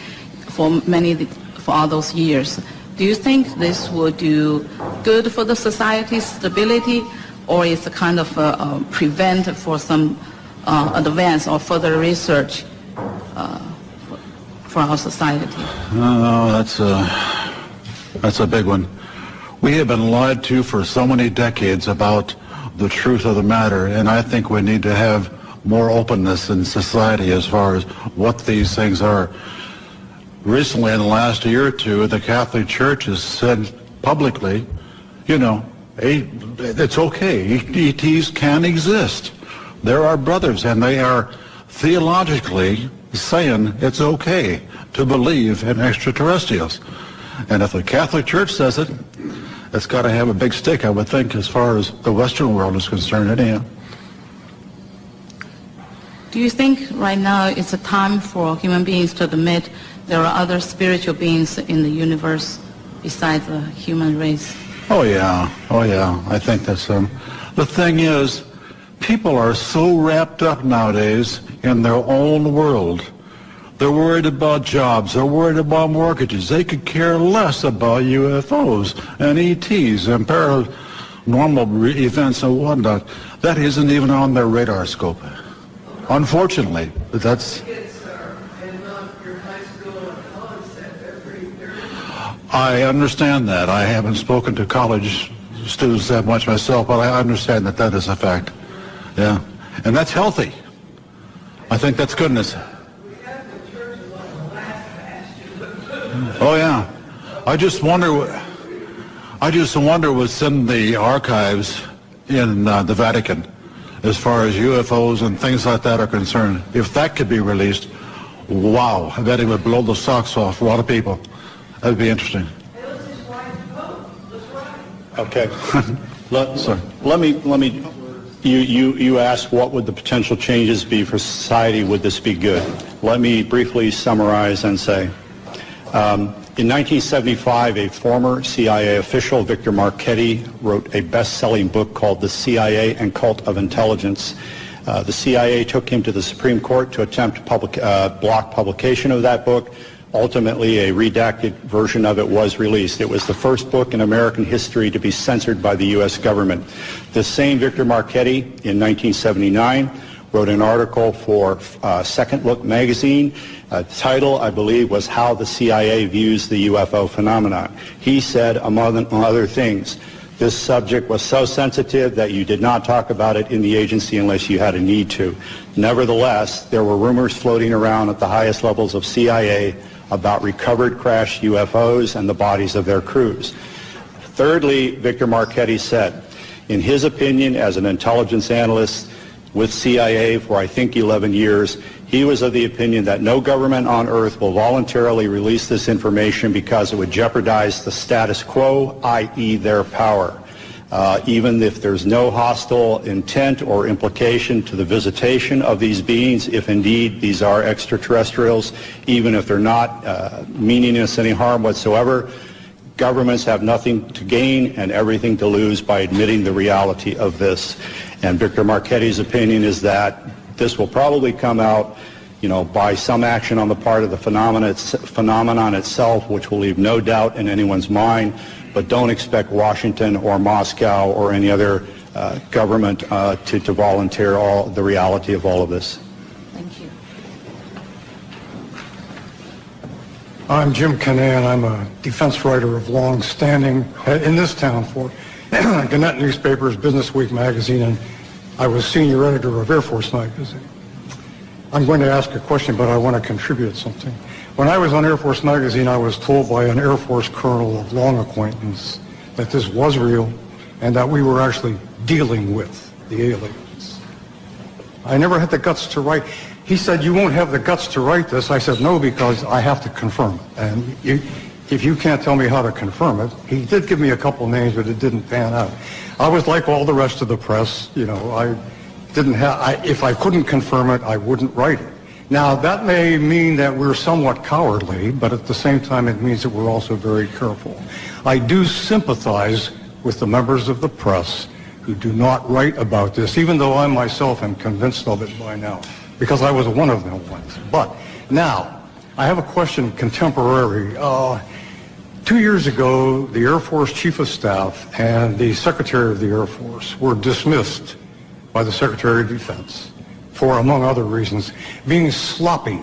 for many, for all those years. Do you think this will do good for the society's stability, or is it kind of uh, uh, prevent for some uh, advance or further research for, for our society? No, that's a, that's a big one. We have been lied to for so many decades about the truth of the matter, and I think we need to have more openness in society as far as what these things are. Recently, in the last year or two, the Catholic Church has said publicly, you know, it's okay. ETs can exist. They're our brothers, and they are theologically saying it's okay to believe in extraterrestrials. And if the Catholic Church says it, it's got to have a big stick, I would think, as far as the Western world is concerned, anyhow. Do you think right now it's a time for human beings to admit there are other spiritual beings in the universe besides the human race? Oh yeah, oh yeah. I think that's um. The thing is, people are so wrapped up nowadays in their own world. They're worried about jobs. They're worried about mortgages. They could care less about UFOs and ETs and paranormal events and whatnot. That isn't even on their radar scope. Unfortunately, but that's. I understand that. I haven't spoken to college students that much myself, but I understand that that is a fact. Yeah. And that's healthy. I think that's goodness. Oh yeah. I just wonder. I just wonder what's in the archives in uh, the Vatican, as far as UFOs and things like that are concerned. If that could be released, wow! I bet it would blow the socks off a lot of people. That'd be interesting. Okay. Let, let me, let me, You, you, you asked what would the potential changes be for society, would this be good? Let me briefly summarize and say, um, in 1975, a former CIA official, Victor Marchetti, wrote a best-selling book called The CIA and Cult of Intelligence. Uh, the CIA took him to the Supreme Court to attempt public, uh, block publication of that book. Ultimately, a redacted version of it was released. It was the first book in American history to be censored by the U.S. government. The same Victor Marchetti, in 1979, wrote an article for uh, Second Look magazine. Uh, the title, I believe, was How the CIA Views the UFO Phenomenon. He said, among other things, this subject was so sensitive that you did not talk about it in the agency unless you had a need to. Nevertheless, there were rumors floating around at the highest levels of CIA about recovered crashed UFOs and the bodies of their crews. Thirdly, Victor Marchetti said, in his opinion, as an intelligence analyst with CIA for I think 11 years, he was of the opinion that no government on earth will voluntarily release this information because it would jeopardize the status quo, i.e. their power. Uh, even if there's no hostile intent or implication to the visitation of these beings, if indeed these are extraterrestrials, even if they're not uh, meaning us any harm whatsoever, governments have nothing to gain and everything to lose by admitting the reality of this. And Victor Marchetti's opinion is that this will probably come out you know, by some action on the part of the phenomena, phenomenon itself, which will leave no doubt in anyone's mind, but don't expect Washington or Moscow or any other uh, government uh, to, to volunteer all the reality of all of this. Thank you. I'm Jim Kinane. I'm a defense writer of long standing uh, in this town for Gannett Newspapers, Business Week magazine, and I was senior editor of Air Force magazine. I'm going to ask a question, but I want to contribute something. When I was on Air Force magazine, I was told by an Air Force colonel of long acquaintance that this was real and that we were actually dealing with the aliens. I never had the guts to write. He said, you won't have the guts to write this. I said, no, because I have to confirm it. And you, if you can't tell me how to confirm it, he did give me a couple names, but it didn't pan out. I was like all the rest of the press. You know, I didn't have, I, if I couldn't confirm it, I wouldn't write it. Now, that may mean that we're somewhat cowardly, but at the same time, it means that we're also very careful. I do sympathize with the members of the press who do not write about this, even though I myself am convinced of it by now, because I was one of them once. But now, I have a question contemporary. Uh, two years ago, the Air Force Chief of Staff and the Secretary of the Air Force were dismissed by the Secretary of Defense for, among other reasons, being sloppy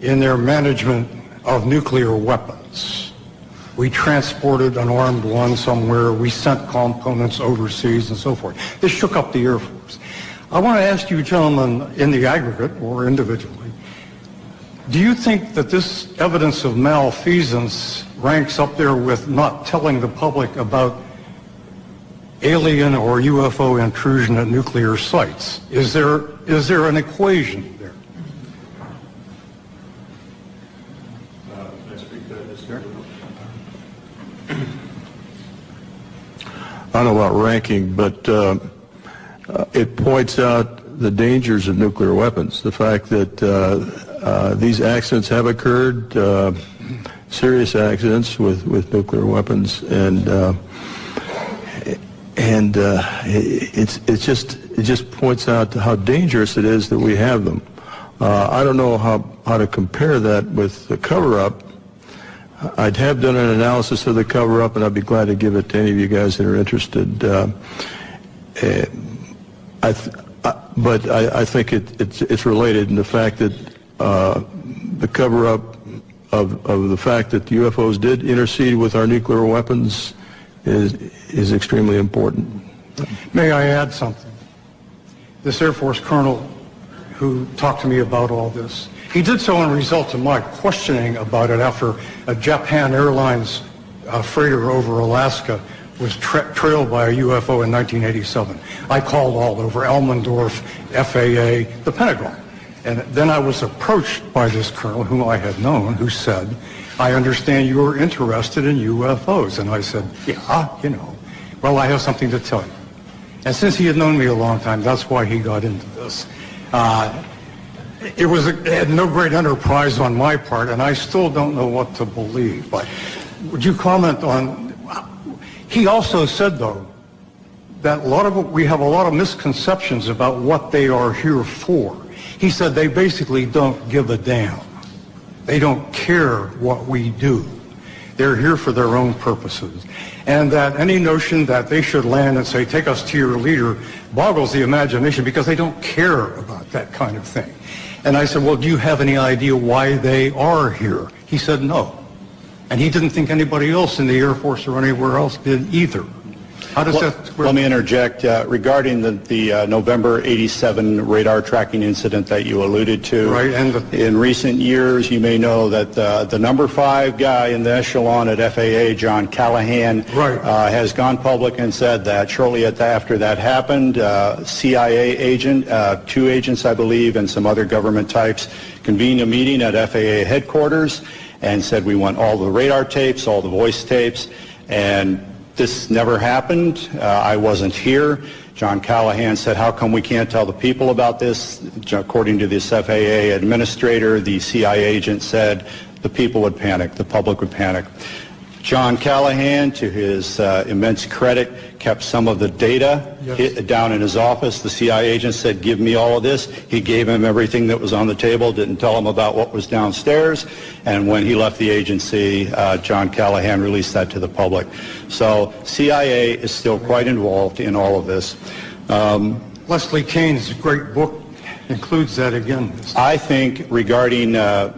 in their management of nuclear weapons. We transported an armed one somewhere. We sent components overseas and so forth. This shook up the Air Force. I want to ask you gentlemen in the aggregate or individually, do you think that this evidence of malfeasance ranks up there with not telling the public about alien or UFO intrusion at nuclear sites. Is there, is there an equation there? I don't know about ranking, but uh, it points out the dangers of nuclear weapons. The fact that uh, uh these accidents have occurred, uh, serious accidents with, with nuclear weapons, and uh, and uh, it's it's just it just points out how dangerous it is that we have them. Uh, I don't know how how to compare that with the cover-up. I'd have done an analysis of the cover-up, and I'd be glad to give it to any of you guys that are interested. Uh, eh, I, I but I, I think it, it's it's related in the fact that uh, the cover-up of of the fact that the UFOs did intercede with our nuclear weapons is, is extremely important. May I add something? This Air Force colonel who talked to me about all this, he did so in result of my questioning about it after a Japan Airlines uh, freighter over Alaska was tra- trailed by a UFO in 1987. I called all over Elmendorf, FAA, the Pentagon. And then I was approached by this colonel whom I had known who said, I understand you're interested in UFOs. And I said, yeah, you know. Well, I have something to tell you. And since he had known me a long time, that's why he got into this. Uh, it was a, it no great enterprise on my part, and I still don't know what to believe. But would you comment on? He also said, though, that a lot of we have a lot of misconceptions about what they are here for. He said they basically don't give a damn. They don't care what we do. They're here for their own purposes. And that any notion that they should land and say, take us to your leader, boggles the imagination because they don't care about that kind of thing. And I said, well, do you have any idea why they are here? He said, no. And he didn't think anybody else in the Air Force or anywhere else did either. How does Well, that... Let me interject uh, regarding the, the uh, November 87 radar tracking incident that you alluded to. Right, and In recent years, you may know that uh, the number five guy in the echelon at FAA, John Callahan, uh, has gone public and said that shortly at- after that happened, uh, CIA agent, uh, two agents, I believe, and some other government types convened a meeting at FAA headquarters and said we want all the radar tapes, all the voice tapes, and this never happened. Uh, I wasn't here. John Callahan said, how come we can't tell the people about this? According to this FAA administrator, the CIA agent said the people would panic, the public would panic. John Callahan, to his uh, immense credit, kept some of the data Yes. down in his office. The CIA agent said, give me all of this. He gave him everything that was on the table, didn't tell him about what was downstairs. And when he left the agency, uh, John Callahan released that to the public. So CIA is still quite involved in all of this. Um, Leslie Kean's great book includes that again. I think regarding, uh,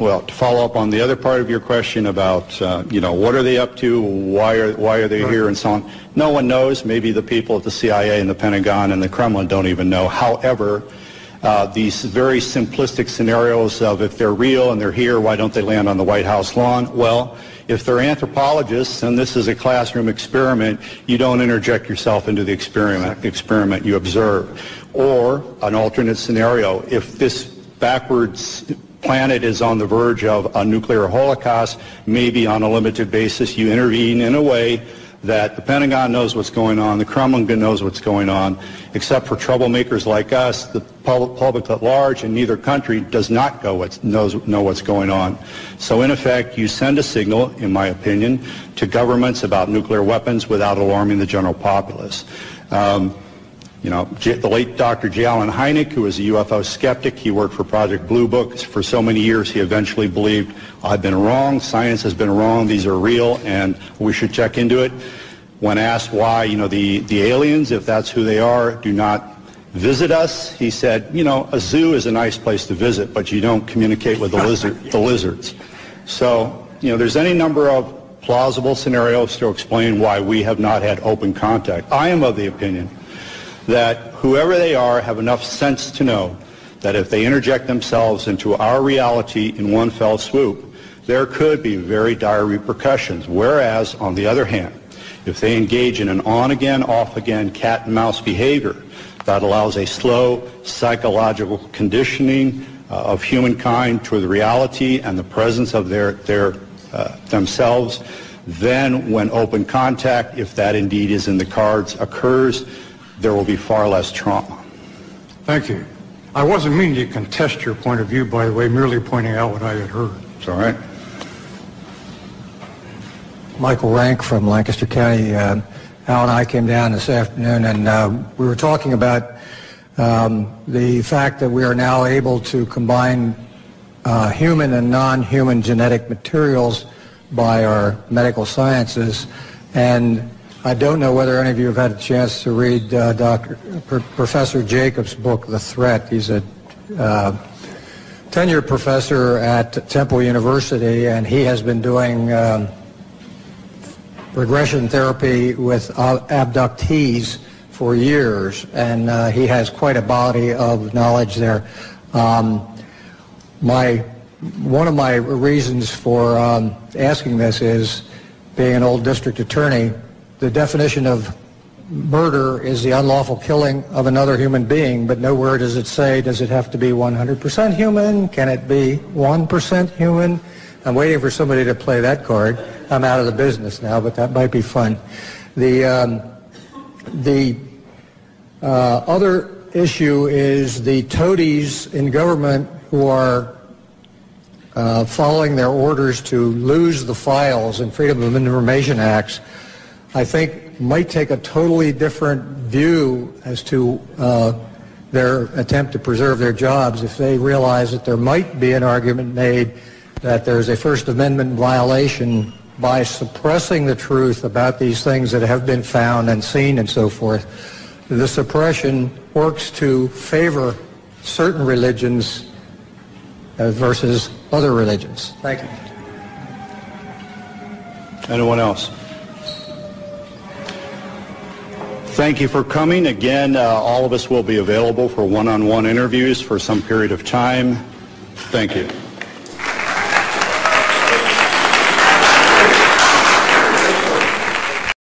well, to follow up on the other part of your question about, uh, you know, what are they up to, why are, why are they here, and so on. No one knows. Maybe the people at the CIA and the Pentagon and the Kremlin don't even know. However, uh, these very simplistic scenarios of if they're real and they're here, why don't they land on the White House lawn? Well, if they're anthropologists and this is a classroom experiment, you don't interject yourself into the experiment. Experiment you observe. Or an alternate scenario, if this backwards planet is on the verge of a nuclear holocaust, maybe on a limited basis you intervene in a way that the Pentagon knows what's going on, the Kremlin knows what's going on, except for troublemakers like us, the pub- public at large in neither country does not go what's, knows, know what's going on. So in effect, you send a signal, in my opinion, to governments about nuclear weapons without alarming the general populace. Um, you know, J- the late Dr. J. Allen Hynek, who was a UFO skeptic, he worked for Project Blue Book for so many years, he eventually believed, I've been wrong, science has been wrong, these are real, and we should check into it. When asked why, you know, the, the aliens, if that's who they are, do not visit us, he said, you know, a zoo is a nice place to visit, but you don't communicate with the, lizard, the lizards. So, you know, there's any number of plausible scenarios to explain why we have not had open contact. I am of the opinion that whoever they are have enough sense to know that if they interject themselves into our reality in one fell swoop, there could be very dire repercussions. Whereas, on the other hand, if they engage in an on-again, off-again cat and mouse behavior that allows a slow psychological conditioning uh, of humankind to the reality and the presence of their, their uh, themselves, then when open contact, if that indeed is in the cards, occurs, there will be far less trauma. Thank you. I wasn't meaning to contest your point of view, by the way, merely pointing out what I had heard. It's all right. Michael Rank from Lancaster County. Uh, Al and I came down this afternoon, and uh, we were talking about um, the fact that we are now able to combine uh, human and non-human genetic materials by our medical sciences. And I don't know whether any of you have had a chance to read uh, Dr. Pro- Professor Jacobs' book, The Threat. He's a uh, tenured professor at Temple University, and he has been doing um, regression therapy with uh, abductees for years, and uh, he has quite a body of knowledge there. Um, my one of my reasons for um, asking this is, being an old district attorney, the definition of murder is the unlawful killing of another human being, but nowhere does it say, does it have to be 100% human? Can it be 1% human? I'm waiting for somebody to play that card. I'm out of the business now, but that might be fun. The, um, The uh, other issue is the toadies in government who are uh, following their orders to lose the files in Freedom of Information Acts, I think might take a totally different view as to uh, their attempt to preserve their jobs if they realize that there might be an argument made that there's a First Amendment violation by suppressing the truth about these things that have been found and seen and so forth. The suppression works to favor certain religions uh, versus other religions. Thank you. Anyone else? Thank you for coming. Again, uh, all of us will be available for one-on-one interviews for some period of time. Thank you.